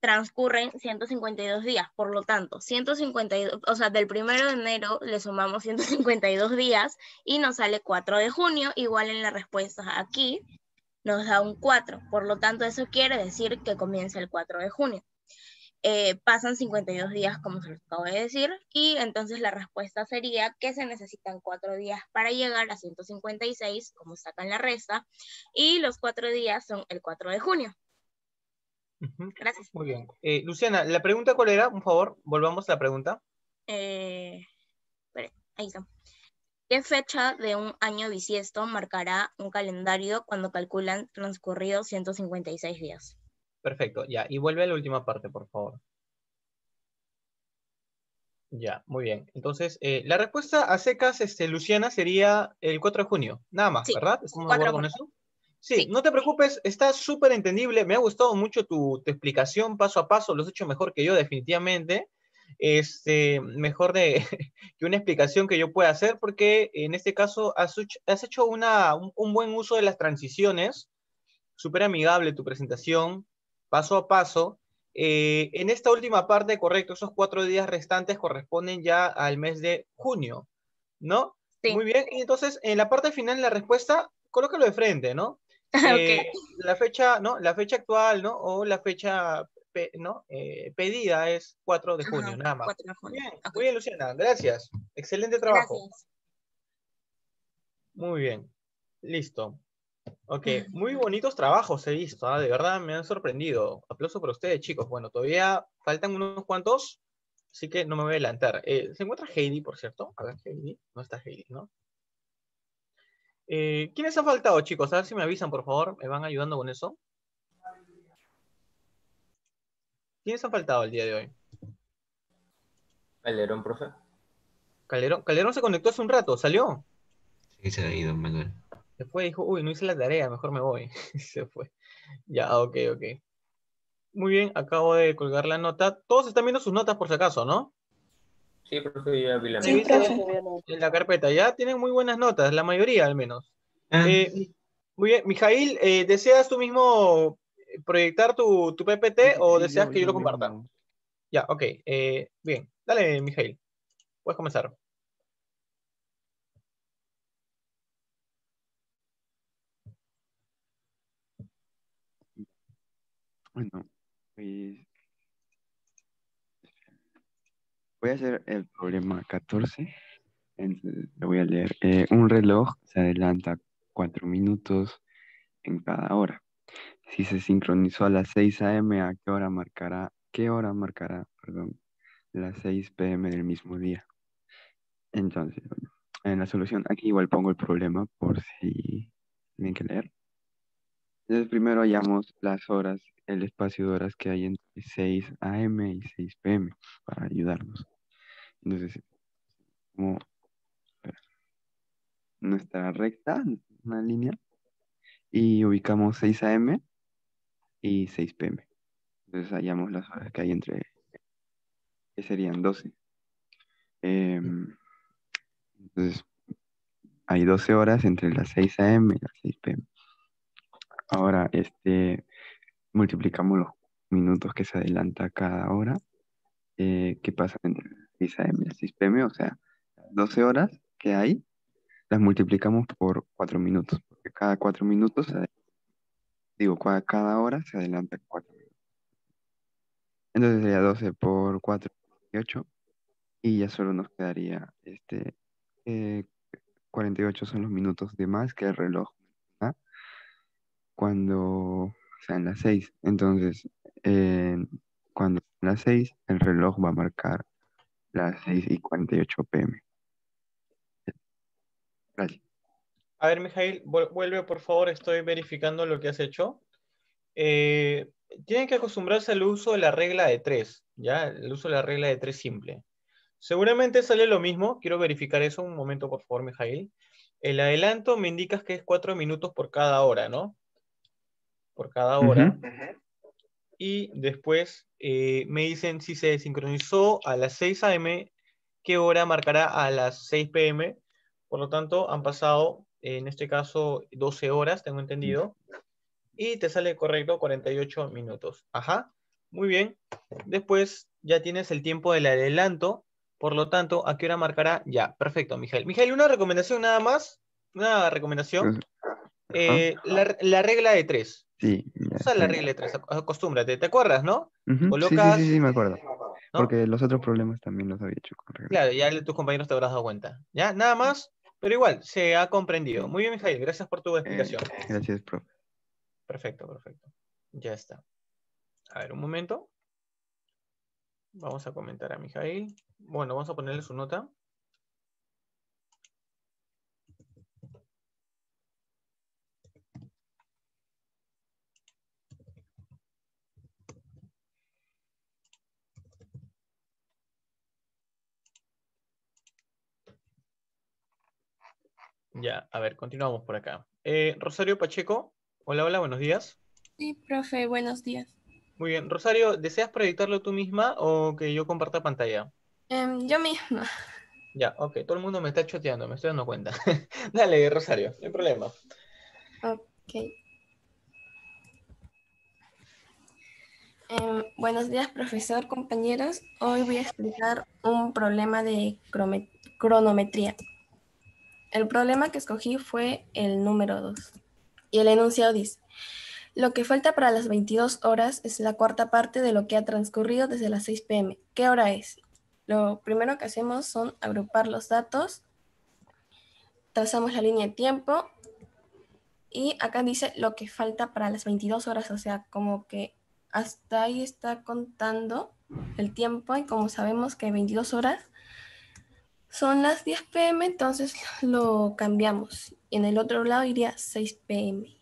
transcurren 152 días, por lo tanto, 152, o sea, del primero de enero le sumamos 152 días y nos sale 4 de junio, igual en la respuesta aquí nos da un 4, por lo tanto, eso quiere decir que comienza el 4 de junio. Eh, pasan 52 días, como se los acabo de decir, y entonces la respuesta sería que se necesitan cuatro días para llegar a 156, como sacan la resta, y los cuatro días son el 4 de junio. Gracias. Muy bien. Eh, Luciana, ¿la pregunta cuál era? Por favor, volvamos a la pregunta. Eh, ahí está. ¿Qué fecha de un año bisiesto marcará un calendario cuando calculan transcurridos 156 días? Perfecto, ya. Y vuelve a la última parte, por favor. Ya, muy bien. Entonces, eh, la respuesta a secas, este, Luciana, sería el 4 de junio. Nada más, ¿verdad? ¿Estamos de acuerdo con eso? Sí, no te preocupes, está súper entendible. Me ha gustado mucho tu, explicación paso a paso. Lo has hecho mejor que yo, definitivamente. Este, mejor de, que una explicación que yo pueda hacer, porque en este caso has, hecho una, un, buen uso de las transiciones. Súper amigable tu presentación paso a paso. Eh, en esta última parte, correcto, esos cuatro días restantes corresponden ya al mes de junio, ¿no? Sí. Muy bien, y entonces en la parte final la respuesta, colócalo de frente, ¿no? Eh, la fecha, ¿no? La fecha actual, ¿no? O la fecha, ¿no? Eh, pedida es 4 de junio, nada más. Bien, Muy bien, Luciana, gracias. Excelente trabajo. Gracias. Muy bien, listo. Ok, muy bonitos trabajos he visto, ¿ah? de verdad me han sorprendido. Aplauso para ustedes, chicos. Bueno, todavía faltan unos cuantos, así que no me voy a adelantar. Eh, ¿Se encuentra Heidi, por cierto? A ver, Heidi. No está Heidi, ¿no? Eh, ¿Quiénes han faltado, chicos? A ver si me avisan, por favor. ¿Me van ayudando con eso? ¿Quiénes han faltado el día de hoy? Calderón, profe. Calderón, Calderón se conectó hace un rato, ¿salió? Sí, se ha ido, Manuel. Se fue, dijo, uy, no hice la tarea, mejor me voy. se fue. Ya, ok, ok. Muy bien, acabo de colgar la nota. Todos están viendo sus notas por si acaso, ¿no? Sí, profe, ya vi la sí, En la carpeta, ya tienen muy buenas notas, la mayoría al menos. Ah. Eh, muy bien, Mijail, eh, ¿deseas tú mismo proyectar tu, tu PPT o deseas que yo lo comparta? Ya, ok. Eh, bien, dale, Mijail. Puedes comenzar. Bueno, pues voy a hacer el problema 14. lo voy a leer. Eh, un reloj se adelanta cuatro minutos en cada hora. Si se sincronizó a las 6 a.m., ¿a qué hora marcará, qué hora marcará, perdón, las 6 p.m. del mismo día? Entonces, en la solución, aquí igual pongo el problema por si tienen que leer. Entonces, primero hallamos las horas el espacio de horas que hay entre 6 a.m. y 6 p.m. para ayudarnos. Entonces, como nuestra recta, una línea, y ubicamos 6 a.m. y 6 p.m. Entonces hallamos las horas que hay entre, que serían 12. Em, entonces, hay 12 horas entre las 6 a.m. y las 6 p.m. Ahora, este, multiplicamos los minutos que se adelanta cada hora, eh, que pasan entre 6 AM y 6 PM, o sea, 12 horas que hay, las multiplicamos por 4 minutos, porque cada 4 minutos digo, cua- cada hora se adelanta 4 minutos. Entonces sería 12 por 4, 48. Y ya solo nos quedaría este, eh, 48 son los minutos de más que el reloj ¿ah? cuando sean las 6. Entonces, eh, cuando sean las 6, el reloj va a marcar las 6 y 48 pm. Gracias. A ver, Mijail, vuel- vuelve por favor, estoy verificando lo que has hecho. Eh, tienen que acostumbrarse al uso de la regla de 3, ¿ya? El uso de la regla de 3 simple. Seguramente sale lo mismo, quiero verificar eso un momento, por favor, Mijail. El adelanto me indicas que es 4 minutos por cada hora, ¿no? Por cada hora. Y después eh, me dicen si se sincronizó a las 6 a.m., qué hora marcará a las 6 p.m. Por lo tanto, han pasado, en este caso, 12 horas, tengo entendido. Y te sale correcto 48 minutos. Ajá. Muy bien. Después ya tienes el tiempo del adelanto. Por lo tanto, ¿a qué hora marcará? Ya, perfecto, Miguel. Miguel, una recomendación nada más. Una recomendación. Eh, la, la regla de 3. Sí, ya Usa la regla de 3. Acostúmbrate. ¿Te acuerdas, no? Ujú, sí, sí, Colocas. sí, sí, me acuerdo. Porque los otros problemas también los había hecho con regla. Claro, ya tus compañeros te habrás dado cuenta. ¿Ya? Nada más, pero igual, se ha comprendido. Muy bien, Mijail, gracias por tu explicación. Gracias, profe. Perfecto, perfecto. Ya está. A ver, un momento. Vamos a comentar a Mijail. Bueno, vamos a ponerle su nota. Ya, a ver, continuamos por acá. Eh, Rosario Pacheco. Hola, hola, buenos días. Sí, profe, buenos días. Muy bien. Rosario, ¿deseas proyectarlo tú misma o que yo comparta pantalla? Em, yo misma. Ya, ok. Todo el mundo me está choteando, me estoy dando cuenta. Dale, Rosario, no hay problema. Ok. Em, buenos días, profesor, compañeros. Hoy voy a explicar un problema de cronometría. El problema que escogí fue el número 2. Y el enunciado dice, lo que falta para las 22 horas es la cuarta parte de lo que ha transcurrido desde las 6 pm. ¿Qué hora es? Lo primero que hacemos son agrupar los datos, trazamos la línea de tiempo y acá dice lo que falta para las 22 horas, o sea, como que hasta ahí está contando el tiempo y como sabemos que 22 horas son las 10 pm, entonces lo cambiamos. En el otro lado iría 6 pm.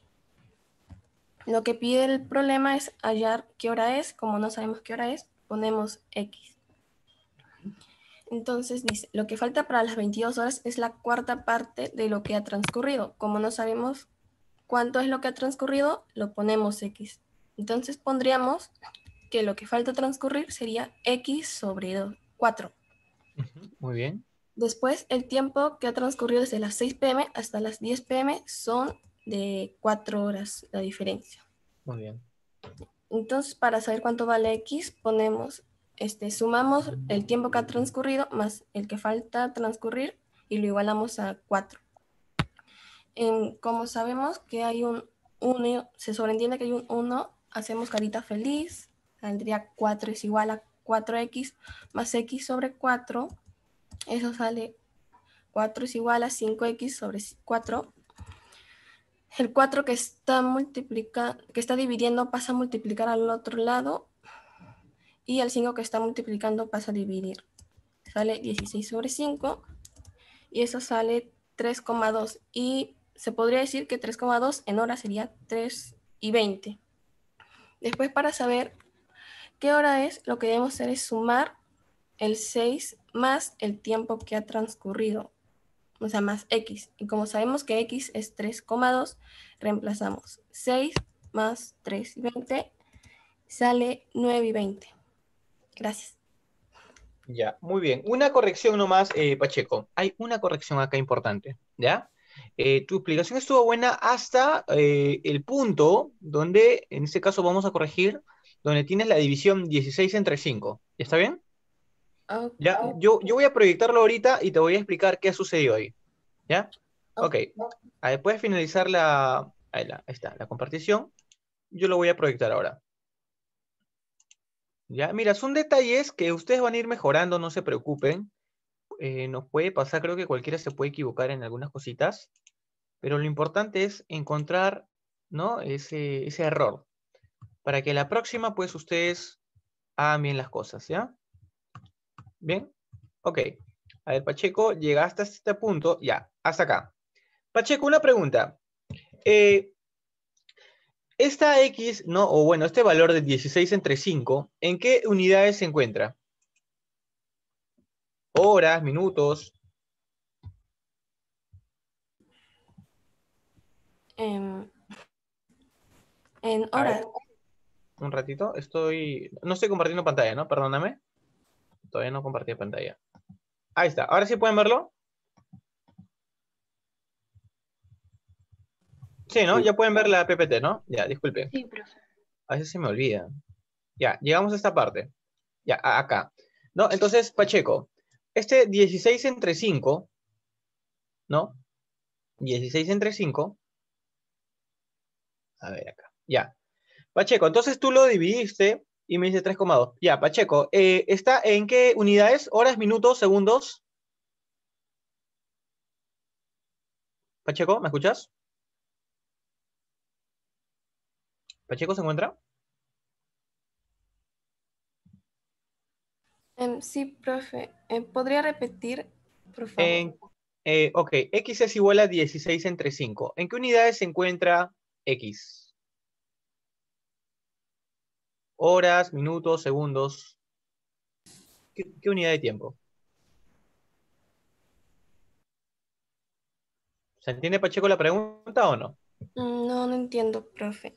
Lo que pide el problema es hallar qué hora es. Como no sabemos qué hora es, ponemos X. Entonces dice, lo que falta para las 22 horas es la cuarta parte de lo que ha transcurrido. Como no sabemos cuánto es lo que ha transcurrido, lo ponemos X. Entonces pondríamos que lo que falta transcurrir sería X sobre 4. Muy bien. Después, el tiempo que ha transcurrido desde las 6 pm hasta las 10 pm son de 4 horas la diferencia. Muy bien. Entonces, para saber cuánto vale X, ponemos, este, sumamos el tiempo que ha transcurrido más el que falta transcurrir y lo igualamos a 4. En- como sabemos que hay un 1, se sobreentiende que hay un 1, hacemos carita feliz, saldría 4 es igual a 4x más x sobre 4, eso sale 4 es igual a 5x sobre 4. El 4 que está, que está dividiendo pasa a multiplicar al otro lado y el 5 que está multiplicando pasa a dividir. Sale 16 sobre 5 y eso sale 3,2 y se podría decir que 3,2 en horas sería 3 y 20. Después para saber qué hora es, lo que debemos hacer es sumar el 6 más el tiempo que ha transcurrido, o sea, más x. Y como sabemos que x es 3,2, reemplazamos 6 más 3 y 20, sale 9 y 20. Gracias. Ya, muy bien. Una corrección nomás, eh, Pacheco. Hay una corrección acá importante, ¿ya? Eh, tu explicación estuvo buena hasta eh, el punto donde, en este caso, vamos a corregir, donde tienes la división 16 entre 5. ¿Está bien? Ya, yo, yo voy a proyectarlo ahorita y te voy a explicar qué ha sucedido ahí. ¿Ya? Ok. Ah, Puedes finalizar la, ahí la- ahí está, la compartición. yo lo voy a proyectar ahora. Ya, mira, son detalles que ustedes van a ir mejorando, no se preocupen. Eh, nos puede pasar, creo que cualquiera se puede equivocar en algunas cositas, pero lo importante es encontrar, ¿no? Ese, ese error, para que la próxima, pues, ustedes hagan bien las cosas, ¿ya? ¿Bien? Ok. A ver, Pacheco, llegaste hasta este punto, ya, hasta acá. Pacheco, una pregunta. Eh, esta X, ¿no? O bueno, este valor de 16 entre 5, ¿en qué unidades se encuentra? Horas, minutos. Em, en horas. un ratito, estoy... No estoy compartiendo pantalla, ¿no? Perdóname. Todavía no compartí pantalla. Ahí está. ¿Ahora sí pueden verlo? Sí, ¿no? Ya pueden ver la PPT, ¿no? Ya, disculpe. Sí, profe. A veces se me olvida. Ya, llegamos a esta parte. Ya, acá. ¿No? Entonces, Pacheco, este 16 entre 5, ¿no? 16 entre 5. A ver acá. Ya. Pacheco, entonces tú lo dividiste y me dice 3,2. Ya, Pacheco, eh, ¿está en qué unidades? ¿Horas, minutos, segundos? Pacheco, ¿me escuchas? ¿Pacheco se encuentra? Em, sí, profe. Em, ¿podría repetir, por favor? En, eh, ok, x es igual a 16 entre 5. ¿En qué unidades se encuentra x? Horas, minutos, segundos. ¿Qué, qué unidad de tiempo? ¿Se entiende, Pacheco, la pregunta o no? Mm, No, no entiendo, profe.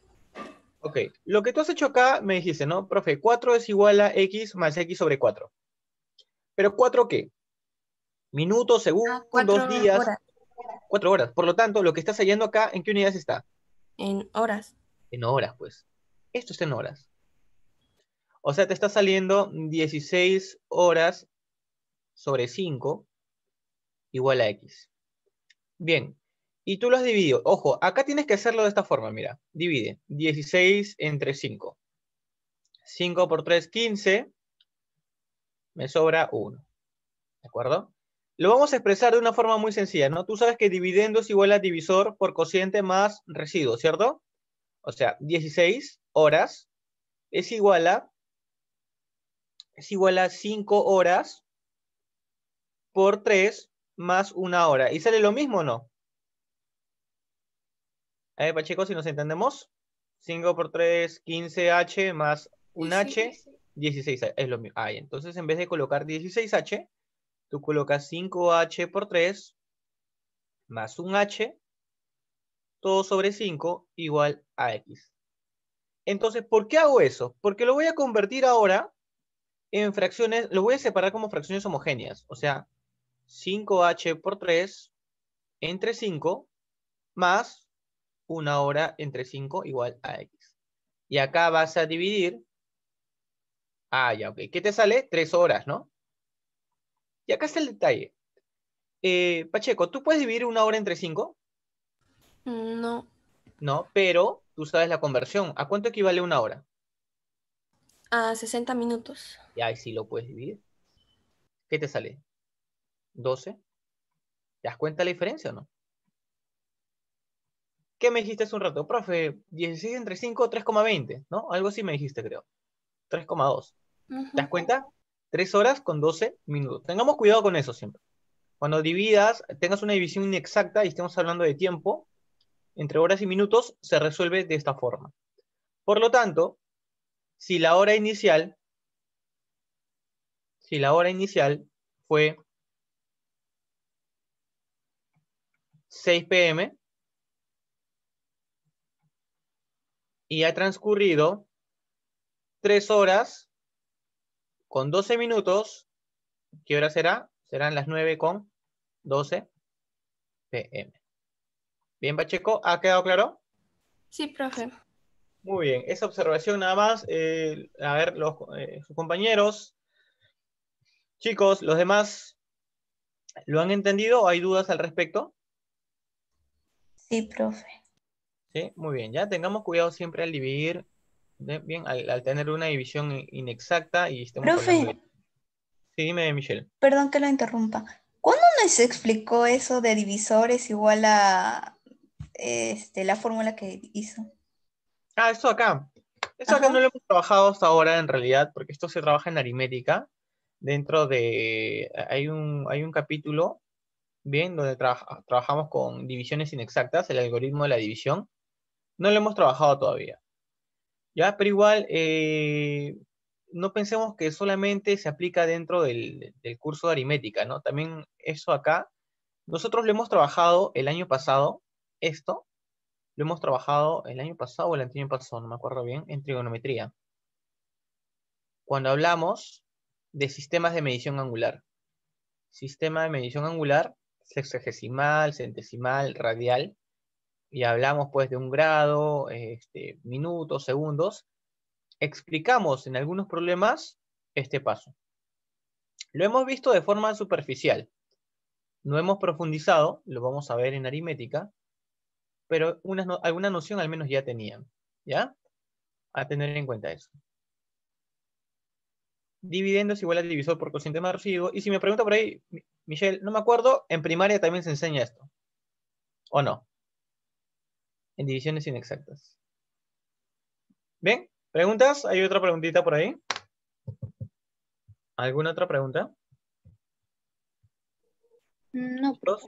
Ok, lo que tú has hecho acá me dijiste, ¿no? Profe, 4 es igual a x más x sobre 4. ¿Pero 4 qué? Minutos, segundos, cuatro días. horas. 4 horas. Por lo tanto, lo que estás hallando acá, ¿en qué unidades está? En horas. En horas, pues. Esto está en horas. O sea, te está saliendo 16 horas sobre 5 igual a x. Bien. Y tú lo has dividido. Ojo, acá tienes que hacerlo de esta forma, mira. Divide. 16 entre 5. 5 por 3, 15. Me sobra 1. ¿De acuerdo? Lo vamos a expresar de una forma muy sencilla, ¿no? Tú sabes que dividendo es igual a divisor por cociente más residuo, ¿cierto? O sea, 16 horas es igual a es igual a 5 horas por 3 más una hora. ¿Y sale lo mismo o no? A ver, Pacheco, si nos entendemos. 5 por 3, 15H más un H, 16H. Es lo mismo. Ah, entonces en vez de colocar 16H, tú colocas 5H por 3 más un H, todo sobre 5 igual a X. Entonces, ¿por qué hago eso? Porque lo voy a convertir ahora en fracciones, lo voy a separar como fracciones homogéneas. O sea, 5H por 3 entre 5 más una hora entre 5 igual a X. Y acá vas a dividir. Ah, ya, ok. ¿Qué te sale? 3 horas, ¿no? Y acá está el detalle. Eh, Pacheco, ¿tú puedes dividir una hora entre 5? Mm, No. No, pero tú sabes la conversión. ¿A cuánto equivale una hora? A 60 minutos. Y ahí sí lo puedes dividir. ¿Qué te sale? 12. ¿Te das cuenta la diferencia o no? ¿Qué me dijiste hace un rato? Profe, 16 entre 5, 3,20, ¿no? Algo así me dijiste, creo. 3,2. ¿Te das cuenta? 3 horas con 12 minutos. Tengamos cuidado con eso siempre. Cuando dividas, tengas una división inexacta y estemos hablando de tiempo, entre horas y minutos, se resuelve de esta forma. Por lo tanto, si la hora inicial, si la hora inicial fue 6 pm y ha transcurrido 3 horas con 12 minutos, ¿qué hora será? Serán las 9 con 12 pm. Bien, Pacheco, ¿ha quedado claro? Sí, profe. Muy bien, esa observación nada más. eh, a ver, los, eh, sus compañeros, chicos, los demás, ¿lo han entendido o hay dudas al respecto? Sí, profe. Sí, muy bien. Ya tengamos cuidado siempre al dividir, bien, al, al tener una división inexacta y estemos Profe. de- Sí, dime, Michelle. Perdón que lo interrumpa. ¿Cuándo nos explicó eso de divisores igual a este, la fórmula que hizo? Ah, esto acá. Esto acá no lo hemos trabajado hasta ahora en realidad, porque esto se trabaja en aritmética. Dentro de. Hay un, hay un capítulo, bien, donde trabaja- trabajamos con divisiones inexactas, el algoritmo de la división. No lo hemos trabajado todavía. Ya, pero igual, eh, no pensemos que solamente se aplica dentro del, del curso de aritmética, ¿no? También eso acá, nosotros lo hemos trabajado el año pasado, esto, lo hemos trabajado el año pasado o el año pasado, no me acuerdo bien, en trigonometría. Cuando hablamos de sistemas de medición angular. Sistema de medición angular, sexagesimal, centesimal, radial, y hablamos pues de un grado, este, minutos, segundos, explicamos en algunos problemas este paso. Lo hemos visto de forma superficial. No hemos profundizado, lo vamos a ver en aritmética, pero una alguna noción al menos ya tenían. ¿Ya? A tener en cuenta eso. Dividendo es igual a divisor por cociente más residuo. Y si me pregunta por ahí, Mi- Michelle, no me acuerdo, en primaria también se enseña esto. ¿O no? En divisiones inexactas. ¿Bien? ¿Preguntas? ¿Hay otra preguntita por ahí? ¿Alguna otra pregunta? No, profe.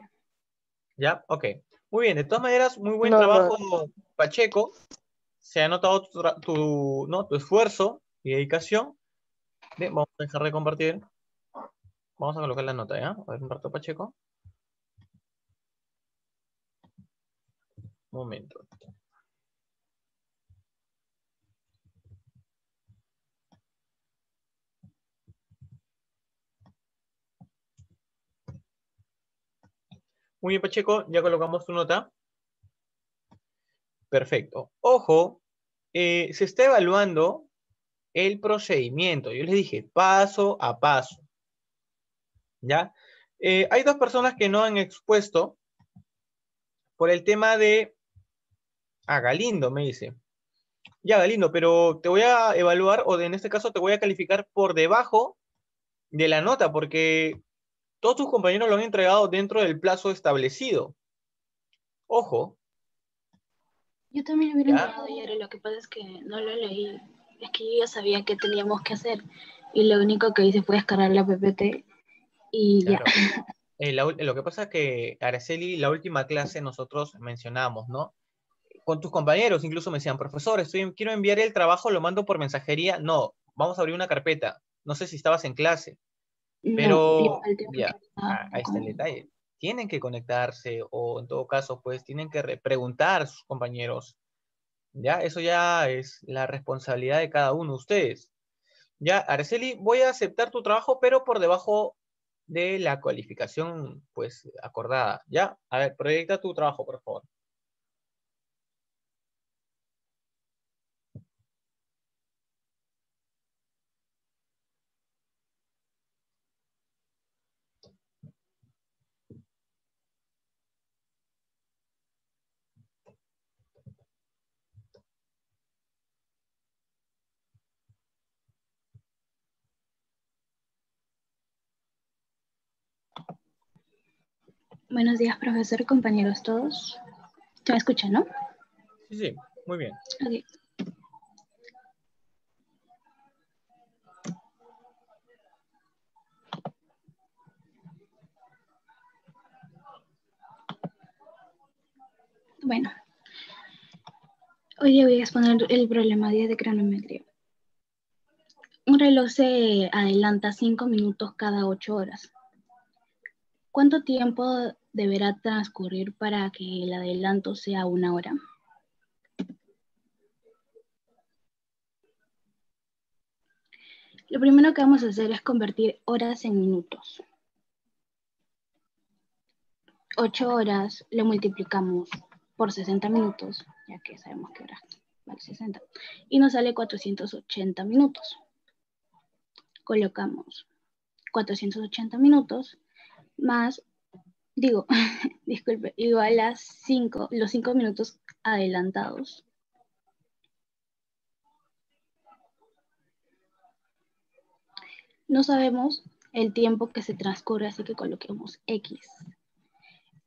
¿Ya? Ok. Muy bien. De todas maneras, muy buen No, no. trabajo, Pacheco. Se ha notado tu, tra- tu, ¿no? tu esfuerzo y dedicación. Bien, vamos a dejar de compartir. Vamos a colocar la nota, ¿ya? A ver, un rato, Pacheco. Un momento. Muy bien, Pacheco, ya colocamos tu nota. Perfecto. Ojo, eh, se está evaluando el procedimiento. Yo les dije paso a paso. ¿Ya? Eh, hay dos personas que no han expuesto por el tema de... Ah, Galindo, me dice. Ya, Galindo, pero te voy a evaluar, o en este caso te voy a calificar por debajo de la nota, porque todos tus compañeros lo han entregado dentro del plazo establecido. Ojo, Yo también lo hubiera Ya. entregado ayer, lo que pasa es que no lo leí. Es que yo ya sabía qué teníamos que hacer y lo único que hice fue descargar la PPT y ya. Eh, la lo que pasa es que, Araceli, la última clase nosotros mencionamos, ¿no? Con tus compañeros incluso me decían, profesor, estoy, quiero enviar el trabajo, lo mando por mensajería. No, vamos a abrir una carpeta. No sé si estabas en clase, pero ya, ah, ahí está el detalle. Tienen que conectarse o en todo caso, pues tienen que re- preguntar a sus compañeros. Ya, eso ya es la responsabilidad de cada uno de ustedes. Ya, Araceli, voy a aceptar tu trabajo, pero por debajo de la cualificación, pues, acordada. Ya, a ver, proyecta tu trabajo, por favor. Buenos días, profesor, compañeros todos. ¿Se me escucha, no? Sí, sí, muy bien. Ok. Bueno, hoy día voy a exponer el problema 10 de cronometría. Un reloj se adelanta 5 minutos cada 8 horas. ¿Cuánto tiempo deberá transcurrir para que el adelanto sea una hora? Lo primero que vamos a hacer es convertir horas en minutos. 8 horas lo multiplicamos por 60 minutos, ya que sabemos que hora vale 60, y nos sale 480 minutos. Colocamos 480 minutos más, digo, disculpe, igual a 5, los 5 minutos adelantados. No sabemos el tiempo que se transcurre, así que coloquemos X.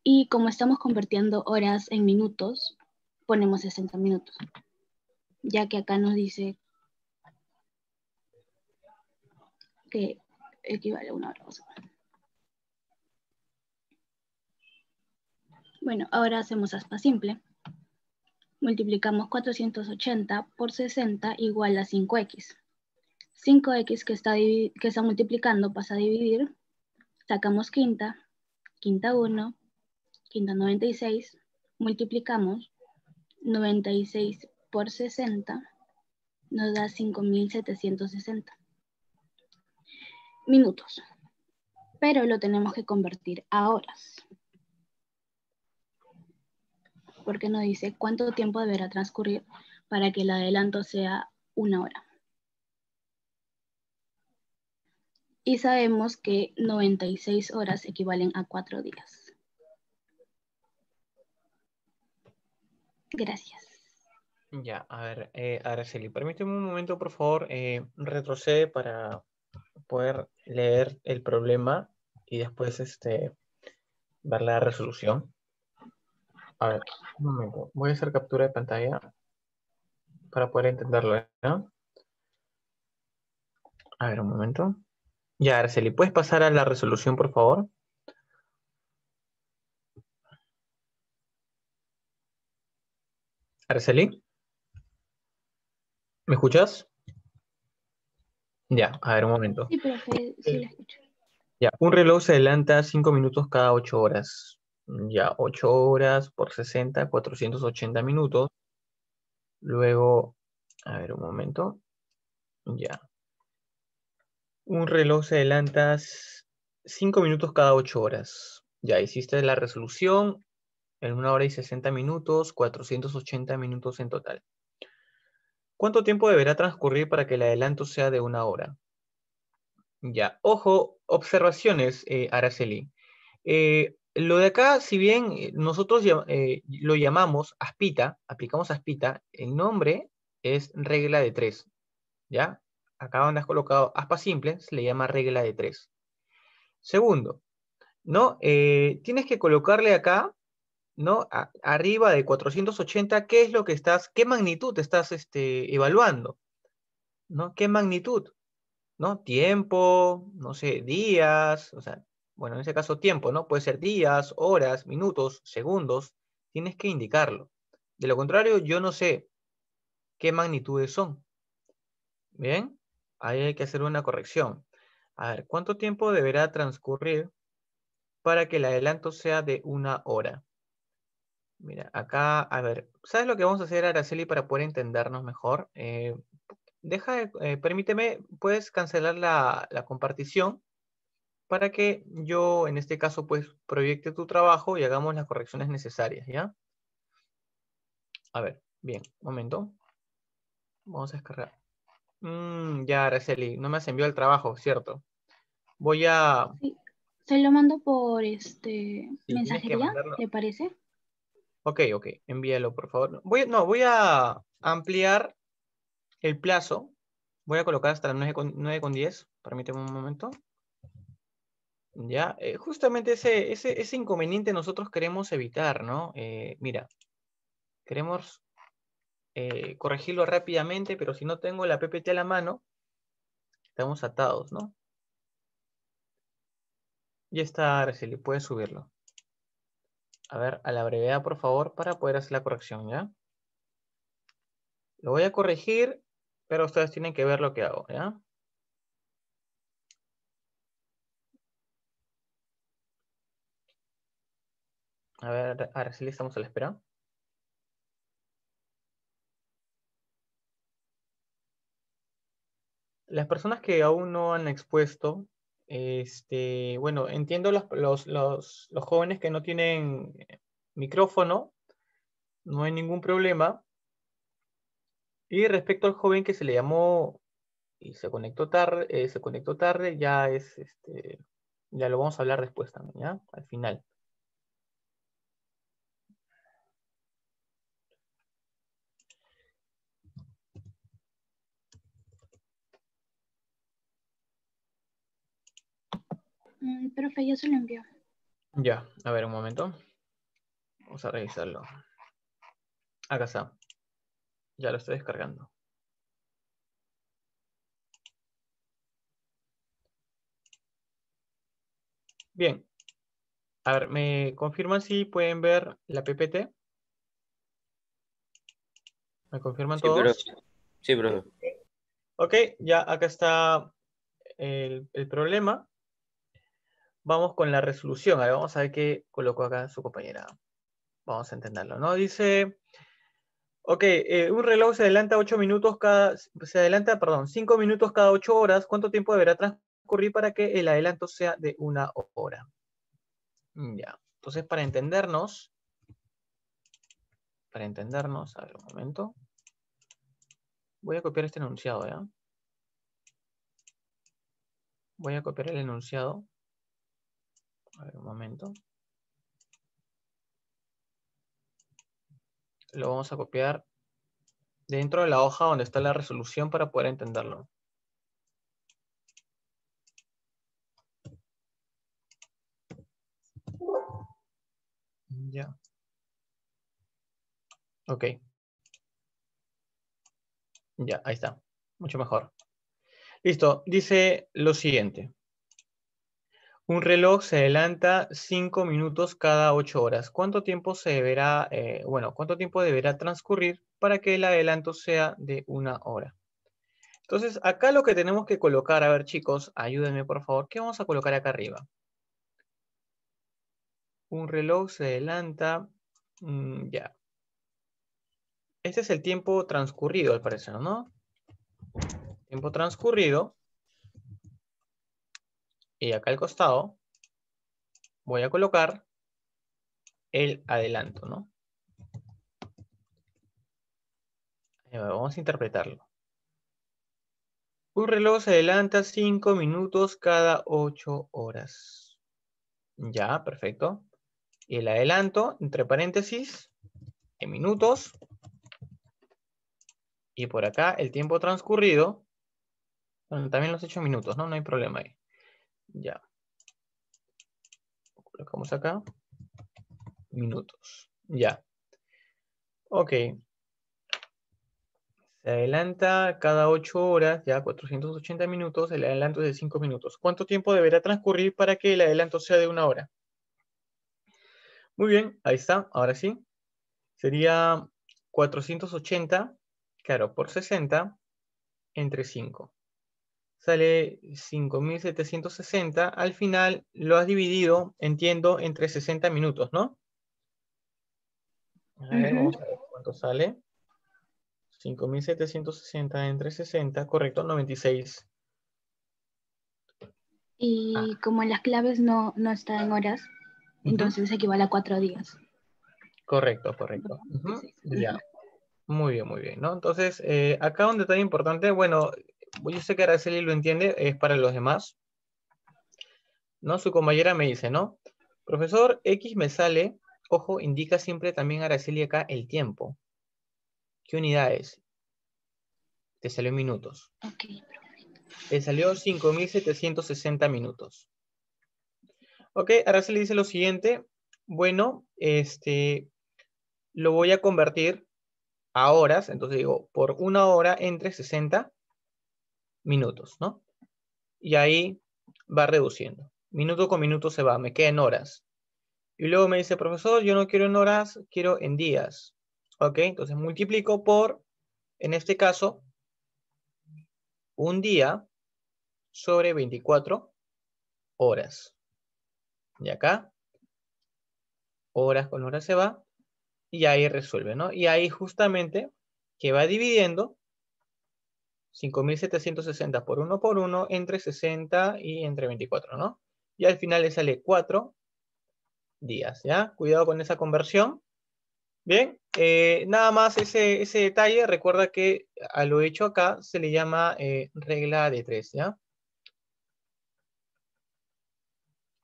Y como estamos convirtiendo horas en minutos, ponemos 60 minutos, ya que acá nos dice que equivale a una hora. Bueno, ahora hacemos aspa simple. Multiplicamos 480 por 60 igual a 5x. 5x que está, que está multiplicando pasa a dividir. Sacamos quinta, quinta 1, quinta 96. Multiplicamos 96 por 60 nos da 5760 minutos. Pero lo tenemos que convertir a horas porque nos dice cuánto tiempo deberá transcurrir para que el adelanto sea una hora. Y sabemos que 96 horas equivalen a cuatro días. Gracias. Ya, a ver, eh, Araceli, permíteme un momento, por favor, eh, retrocede para poder leer el problema y después este, ver la resolución. A ver, un momento. Voy a hacer captura de pantalla para poder entenderlo. A ver, un momento. Ya, Araceli, ¿puedes pasar a la resolución, por favor? Araceli. ¿Me escuchas? Ya, a ver, un momento. Sí, profe, sí la escucho. Ya, un reloj se adelanta cinco minutos cada ocho horas ya 8 horas por 60, 480 minutos. Luego, a ver un momento. Ya. Un reloj se adelanta 5 minutos cada 8 horas. Ya hiciste la resolución en 1 hora y 60 minutos, 480 minutos en total. ¿Cuánto tiempo deberá transcurrir para que el adelanto sea de una hora? Ya, ojo, observaciones, eh, Araceli. Eh, lo de acá, si bien eh, nosotros eh, lo llamamos aspita, aplicamos aspita, el nombre es regla de tres, ¿ya? Acá donde has colocado aspa simple, se le llama regla de tres. Segundo, ¿no? Eh, tienes que colocarle acá, ¿no? arriba de 480, ¿qué es lo que estás, qué magnitud estás este, evaluando? ¿No? ¿Qué magnitud? ¿No? Tiempo, no sé, días, o sea, bueno, en ese caso tiempo, ¿no? Puede ser días, horas, minutos, segundos, tienes que indicarlo. De lo contrario, yo no sé qué magnitudes son. Bien, ahí hay que hacer una corrección. A ver, ¿cuánto tiempo deberá transcurrir para que el adelanto sea de una hora? Mira, acá, a ver, ¿sabes lo que vamos a hacer, Araceli, para poder entendernos mejor? Eh, deja, eh, permíteme, puedes cancelar la, la compartición para que yo, en este caso, pues, proyecte tu trabajo y hagamos las correcciones necesarias, ¿ya? A ver, bien, un momento. Vamos a descargar. Mm, ya, Araceli, no me has enviado el trabajo, ¿cierto? Voy a... Sí, se lo mando por este mensajería, ¿te parece? Ok, ok, envíalo, por favor. Voy, no, voy a ampliar el plazo. Voy a colocar hasta las 9 con 10. Permíteme un momento. Ya, eh, justamente ese, ese, inconveniente nosotros queremos evitar, ¿no? Eh, mira, queremos eh, corregirlo rápidamente, pero si no tengo la PPT a la mano, estamos atados, ¿no? Ya está, Araceli, puedes subirlo. A ver, a la brevedad, por favor, para poder hacer la corrección, ¿ya? Lo voy a corregir, pero ustedes tienen que ver lo que hago, ¿ya? A ver, sí estamos a la espera. Las personas que aún no han expuesto, este, bueno, entiendo los, los, jóvenes que no tienen micrófono, no hay ningún problema. Y respecto al joven que se le llamó y se conectó tarde, eh, se conectó tarde, ya es, este, ya lo vamos a hablar después también, ¿ya? Al final. Mm, profe, ya se lo envió. Ya, a ver un momento. Vamos a revisarlo. Acá está. Ya lo estoy descargando. Bien. A ver, ¿me confirman si pueden ver la PPT? ¿Me confirman Sí, pero, todos? sí, profe. Ok, ya acá está el, el problema. Vamos con la resolución. A ver, vamos a ver qué colocó acá su compañera. Vamos a entenderlo, ¿no? Dice, ok, eh, un reloj se adelanta 8 minutos cada, se adelanta, perdón, 5 minutos cada 8 horas. ¿Cuánto tiempo deberá transcurrir para que el adelanto sea de una hora? Mm, Ya, entonces para entendernos, para entendernos, a ver un momento. Voy a copiar este enunciado, ¿ya? Voy a copiar el enunciado. A ver, un momento. Lo vamos a copiar dentro de la hoja donde está la resolución para poder entenderlo. Ya. Ok. Ya, ahí está. Mucho mejor. Listo. Dice lo siguiente. Un reloj se adelanta 5 minutos cada 8 horas. ¿Cuánto tiempo se deberá, eh, bueno, cuánto tiempo deberá transcurrir para que el adelanto sea de una hora? Entonces, acá lo que tenemos que colocar, a ver chicos, ayúdenme por favor. ¿Qué vamos a colocar acá arriba? Un reloj se adelanta, mm, ya. Este es el tiempo transcurrido, al parecer, ¿no? Tiempo transcurrido. Y acá al costado voy a colocar el adelanto, ¿no? Vamos a interpretarlo. Un reloj se adelanta 5 minutos cada 8 horas. Ya, perfecto. Y el adelanto, entre paréntesis, en minutos. Y por acá el tiempo transcurrido. Bueno, también los 8 minutos, ¿no? No hay problema ahí. Ya. Colocamos acá. Minutos. Ya. Ok. Se adelanta cada 8 horas, ya 480 minutos, el adelanto es de 5 minutos. ¿Cuánto tiempo deberá transcurrir para que el adelanto sea de una hora? Muy bien, ahí está, ahora sí. Sería 480, claro, por 60, entre 5 sale 5.760. Al final lo has dividido, entiendo, entre 60 minutos, ¿no? A ver, vamos a ver cuánto sale. 5.760 entre 60, correcto, 96. Y Ah. como las claves no, no están en horas, entonces equivale a cuatro días. Correcto, correcto. Ya. Muy bien, muy bien, ¿no? Entonces, eh, acá un detalle importante, bueno, yo sé que Araceli lo entiende, es para los demás. ¿No? Su compañera me dice, ¿no? Profesor, X me sale, ojo, indica siempre también Araceli acá el tiempo. ¿Qué unidad es? Te salió en minutos. Te salió 5.760 minutos. Ok, Araceli dice lo siguiente. Bueno, este, lo voy a convertir a horas. Entonces digo, por una hora entre 60 minutos, ¿no? Y ahí va reduciendo. Minuto con minuto se va, me queda en horas. Y luego me dice, profesor, yo no quiero en horas, quiero en días. Ok, entonces multiplico por, en este caso, un día sobre 24 horas. Y acá, horas con horas se va, y ahí resuelve, ¿no? Y ahí justamente que va dividiendo 5.760 por 1 por 1 entre 60 y entre 24, ¿no? Y al final le sale 4 días, ¿ya? Cuidado con esa conversión. Bien, eh, nada más ese, ese detalle, recuerda que a lo hecho acá se le llama eh, regla de 3, ¿ya?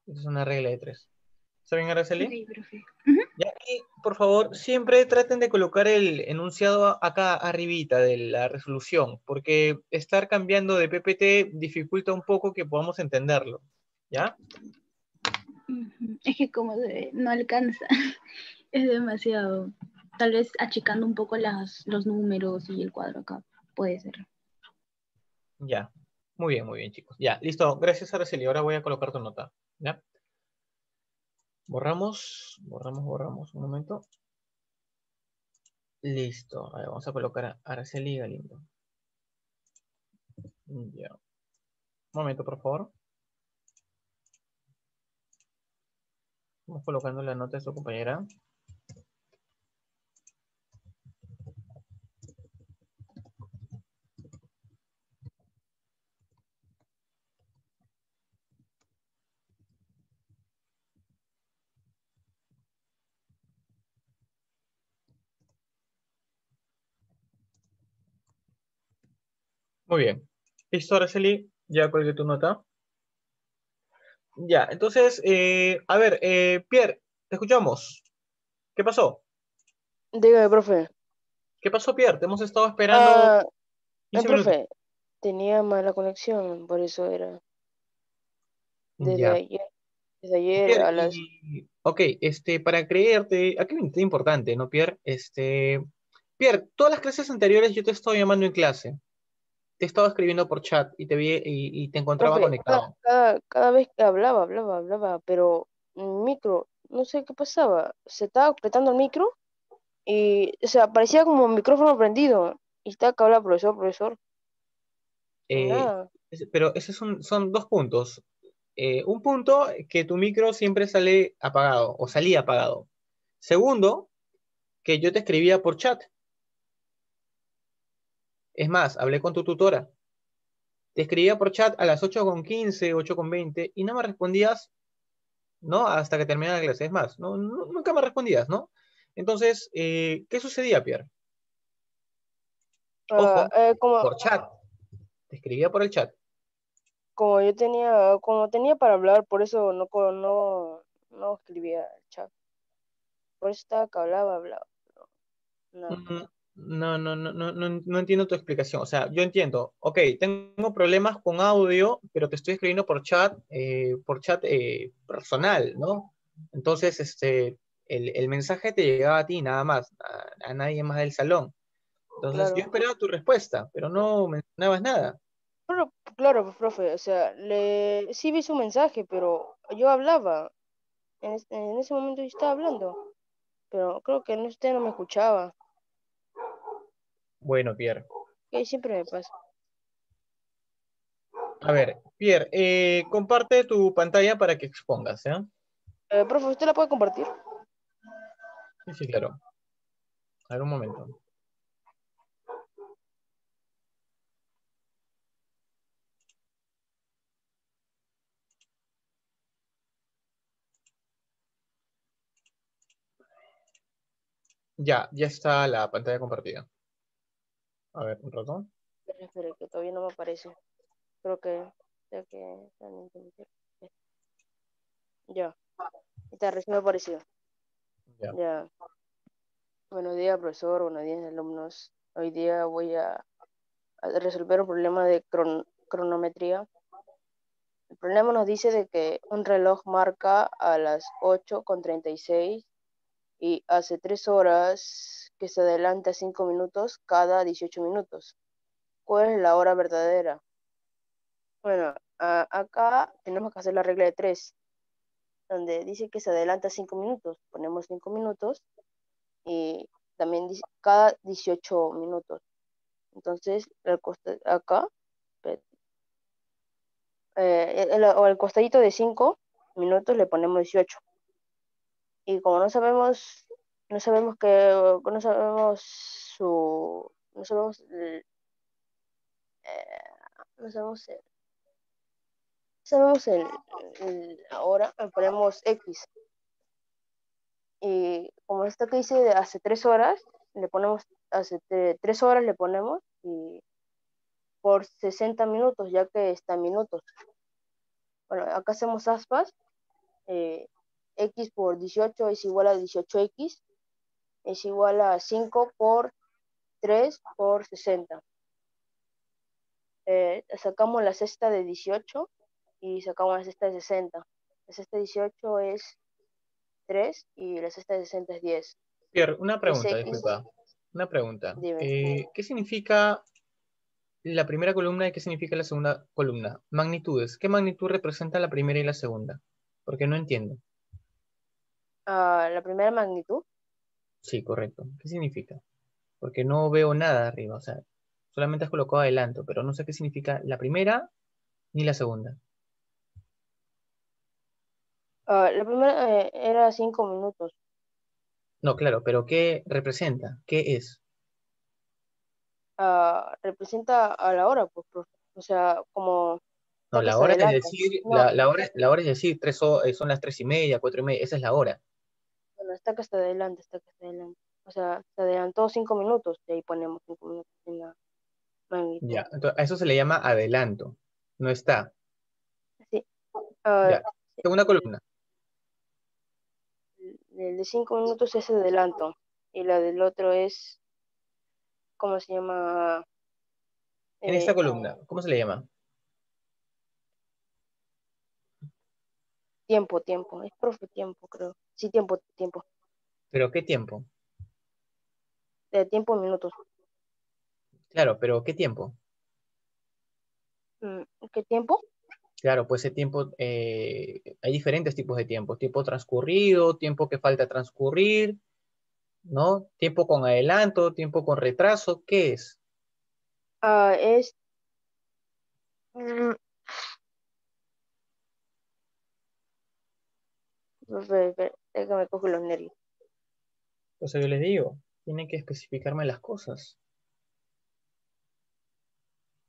Esa es una regla de 3. ¿Está bien, Araceli? Ok, profe. Ya, y por favor, siempre traten de colocar el enunciado acá arribita de la resolución, porque estar cambiando de PPT dificulta un poco que podamos entenderlo. ¿Ya? Es que como de- no alcanza, es demasiado. Tal vez achicando un poco las, los números y el cuadro acá, puede ser. Ya. Muy bien, muy bien, chicos. Ya, listo. Gracias, Araceli. Ahora voy a colocar tu nota. ¿Ya? Borramos, borramos, borramos. Un momento. Listo. Vamos a colocar a Araceli Galindo. Ya. Un momento, por favor. Vamos colocando la nota de su compañera. Muy bien. Listo, Araceli. Ya colgué tu nota. Ya, entonces, eh, a ver, eh, Pierre, te escuchamos. ¿Qué pasó? Dígame, profe. ¿Qué pasó, Pierre? Te hemos estado esperando Ah, eh, 15 minutos. profe, tenía mala conexión, por eso era. Desde Ya. ayer, desde ayer Pierre, a las... y- ok, este, para creerte, aquí un importante, ¿no, Pierre? Este, Pierre, todas las clases anteriores yo te estaba llamando en clase. Te estaba escribiendo por chat y te vi y, y te encontraba Profe, conectado. cada, vez que hablaba, hablaba, hablaba, pero micro, no sé qué pasaba, se estaba apretando el micro y, o sea, parecía como un micrófono prendido y estaba que hablaba profesor, profesor, Eh, pero esos son, son dos puntos. Eh, un punto, que tu micro siempre sale apagado o salía apagado. Segundo, que yo te escribía por chat. Es más, hablé con tu tutora. Te escribía por chat a las 8.15, 8.20 y no me respondías, ¿no? Hasta que terminara la clase. Es más, no, nunca me respondías, ¿no? Entonces, eh, ¿qué sucedía, Pierre? Ojo, Ah, eh, como, por chat. Te escribía por el chat. como yo tenía, como tenía para hablar, por eso no, no, no escribía el chat, por eso estaba que hablaba, hablaba, No, no, no, no, no, entiendo tu explicación. O sea, yo entiendo, ok, tengo problemas con audio, pero te estoy escribiendo por chat, eh, por chat eh, personal, ¿no? Entonces, este, el, el mensaje te llegaba a ti, nada más, a, a nadie más del salón. Entonces, yo esperaba tu respuesta, pero no mencionabas nada. Pero, claro, pues, profe, o sea, le, sí vi su mensaje, pero yo hablaba, en, es- en ese momento yo estaba hablando, pero creo que usted no me escuchaba, Bueno, Pierre. que siempre me pasa. A ver, Pierre, eh, comparte tu pantalla para que expongas, ¿eh? Eh, profe, ¿usted la puede compartir? Sí, sí, claro. A ver, un momento. Ya, ya está la pantalla compartida. A ver, un rato. Espera, espera, que todavía no me aparece. Creo que, ya que Ya, está recién aparecido. Ya. Ya. Buenos días, profesor. Buenos días, alumnos. Hoy día voy a, a resolver un problema de cron- cronometría. El problema nos dice de que un reloj marca a las 8.36 y hace 3 horas que se adelanta 5 minutos cada 18 minutos. ¿Cuál es la hora verdadera? Bueno, a- acá tenemos que hacer la regla de 3, donde dice que se adelanta 5 minutos. Ponemos 5 minutos y también dice cada 18 minutos. Entonces, el costa- acá, eh, el, o el costadito de 5 minutos le ponemos 18. Y como no sabemos, no sabemos que, no sabemos su, no sabemos, eh, no sabemos el, sabemos el, el- ahora, le ponemos X. Y como esto que dice de hace 3 horas, le ponemos, hace 3 horas le ponemos y por 60 minutos, ya que está en minutos. Bueno, acá hacemos aspas. eh, x por 18 es igual a 18x, es igual a 5 por 3 por 60. Eh, sacamos la cesta de 18 y sacamos la cesta de 60. La cesta de 18 es 3 y la cesta de 60 es 10. Pierre, una pregunta, disculpa. Una pregunta. Dime. Eh, ¿Qué significa la primera columna y qué significa la segunda columna? Magnitudes. ¿Qué magnitud representa la primera y la segunda? Porque no entiendo. Ah, la primera magnitud, Sí, correcto. ¿Qué significa? Porque no veo nada arriba, o sea, solamente has colocado adelanto, pero no sé qué significa la primera ni la segunda. ah, la primera eh, era 5 minutos. No, claro, pero ¿qué representa? ¿Qué es? Ah, representa a la hora, pues, profe. O sea, como No, la hora es decir, No. la, la hora, la hora es decir, tres eh, son las tres y media, cuatro y media, esa es la hora. Bueno, está que está adelante, está que está adelante. O sea, se adelantó cinco minutos y ahí ponemos cinco minutos en la magnitud. Ya, entonces, a eso se le llama adelanto. No está. Ya. Segunda columna. el de cinco minutos es adelanto y la del otro es, ¿cómo se llama? En Eh, esta columna, ¿cómo se le llama? tiempo, tiempo. Es profe tiempo, creo. Sí, tiempo, tiempo. ¿Pero qué tiempo? De tiempo en minutos. Claro, pero ¿qué tiempo? Mm, ¿Qué tiempo? Claro, pues ese tiempo, eh, hay diferentes tipos de tiempo. Tiempo transcurrido, tiempo que falta transcurrir, ¿no? Tiempo con adelanto, tiempo con retraso, ¿qué es? Ah, es. mm, Profe, espera, es que me cojo los nervios. O sea, yo les digo, tienen que especificarme las cosas.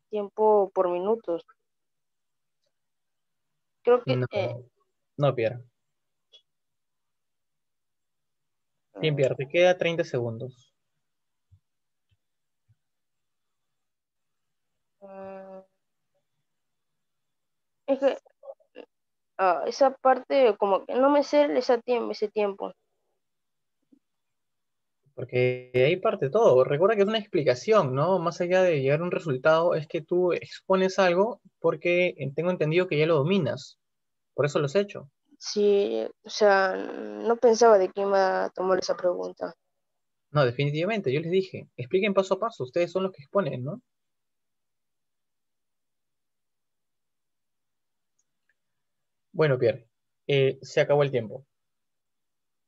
Tiempo por minutos. Creo que. No, eh, no, Pierre. Bien, Pierre, te queda 30 segundos. mm, es que. Ah, esa parte, como que no me sé esa tiempo, ese tiempo. Porque de ahí parte todo. Recuerda que es una explicación, ¿no? Más allá de llegar a un resultado, es que tú expones algo porque eh, tengo entendido que ya lo dominas. Por eso lo has hecho. Sí, o sea, no pensaba de que iba a tomar esa pregunta. No, definitivamente, yo les dije, expliquen paso a paso, ustedes son los que exponen, ¿no? Bueno, Pierre, eh, se acabó el tiempo.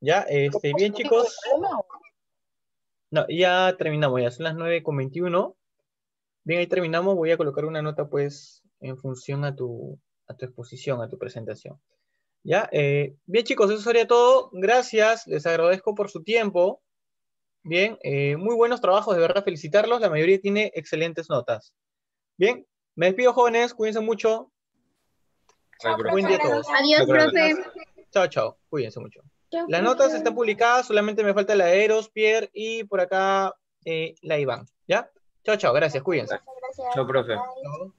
Ya, este, bien chicos, no, ya terminamos, ya son las 9.21. Bien, ahí terminamos, voy a colocar una nota pues en función a tu, a tu exposición, a tu presentación. Ya, eh, bien chicos, eso sería todo. Gracias, les agradezco por su tiempo. Bien, eh, muy buenos trabajos, de verdad felicitarlos. La mayoría tiene excelentes notas. Bien, me despido jóvenes, cuídense mucho. Buen día a todos. Adiós, profe. Chao, chao, cuídense mucho. Las notas están publicadas, solamente me falta la de Eros, Pierre y por acá eh, la Iván. ¿Ya? Chao, chao, gracias, cuídense. Chao, profe. Chao.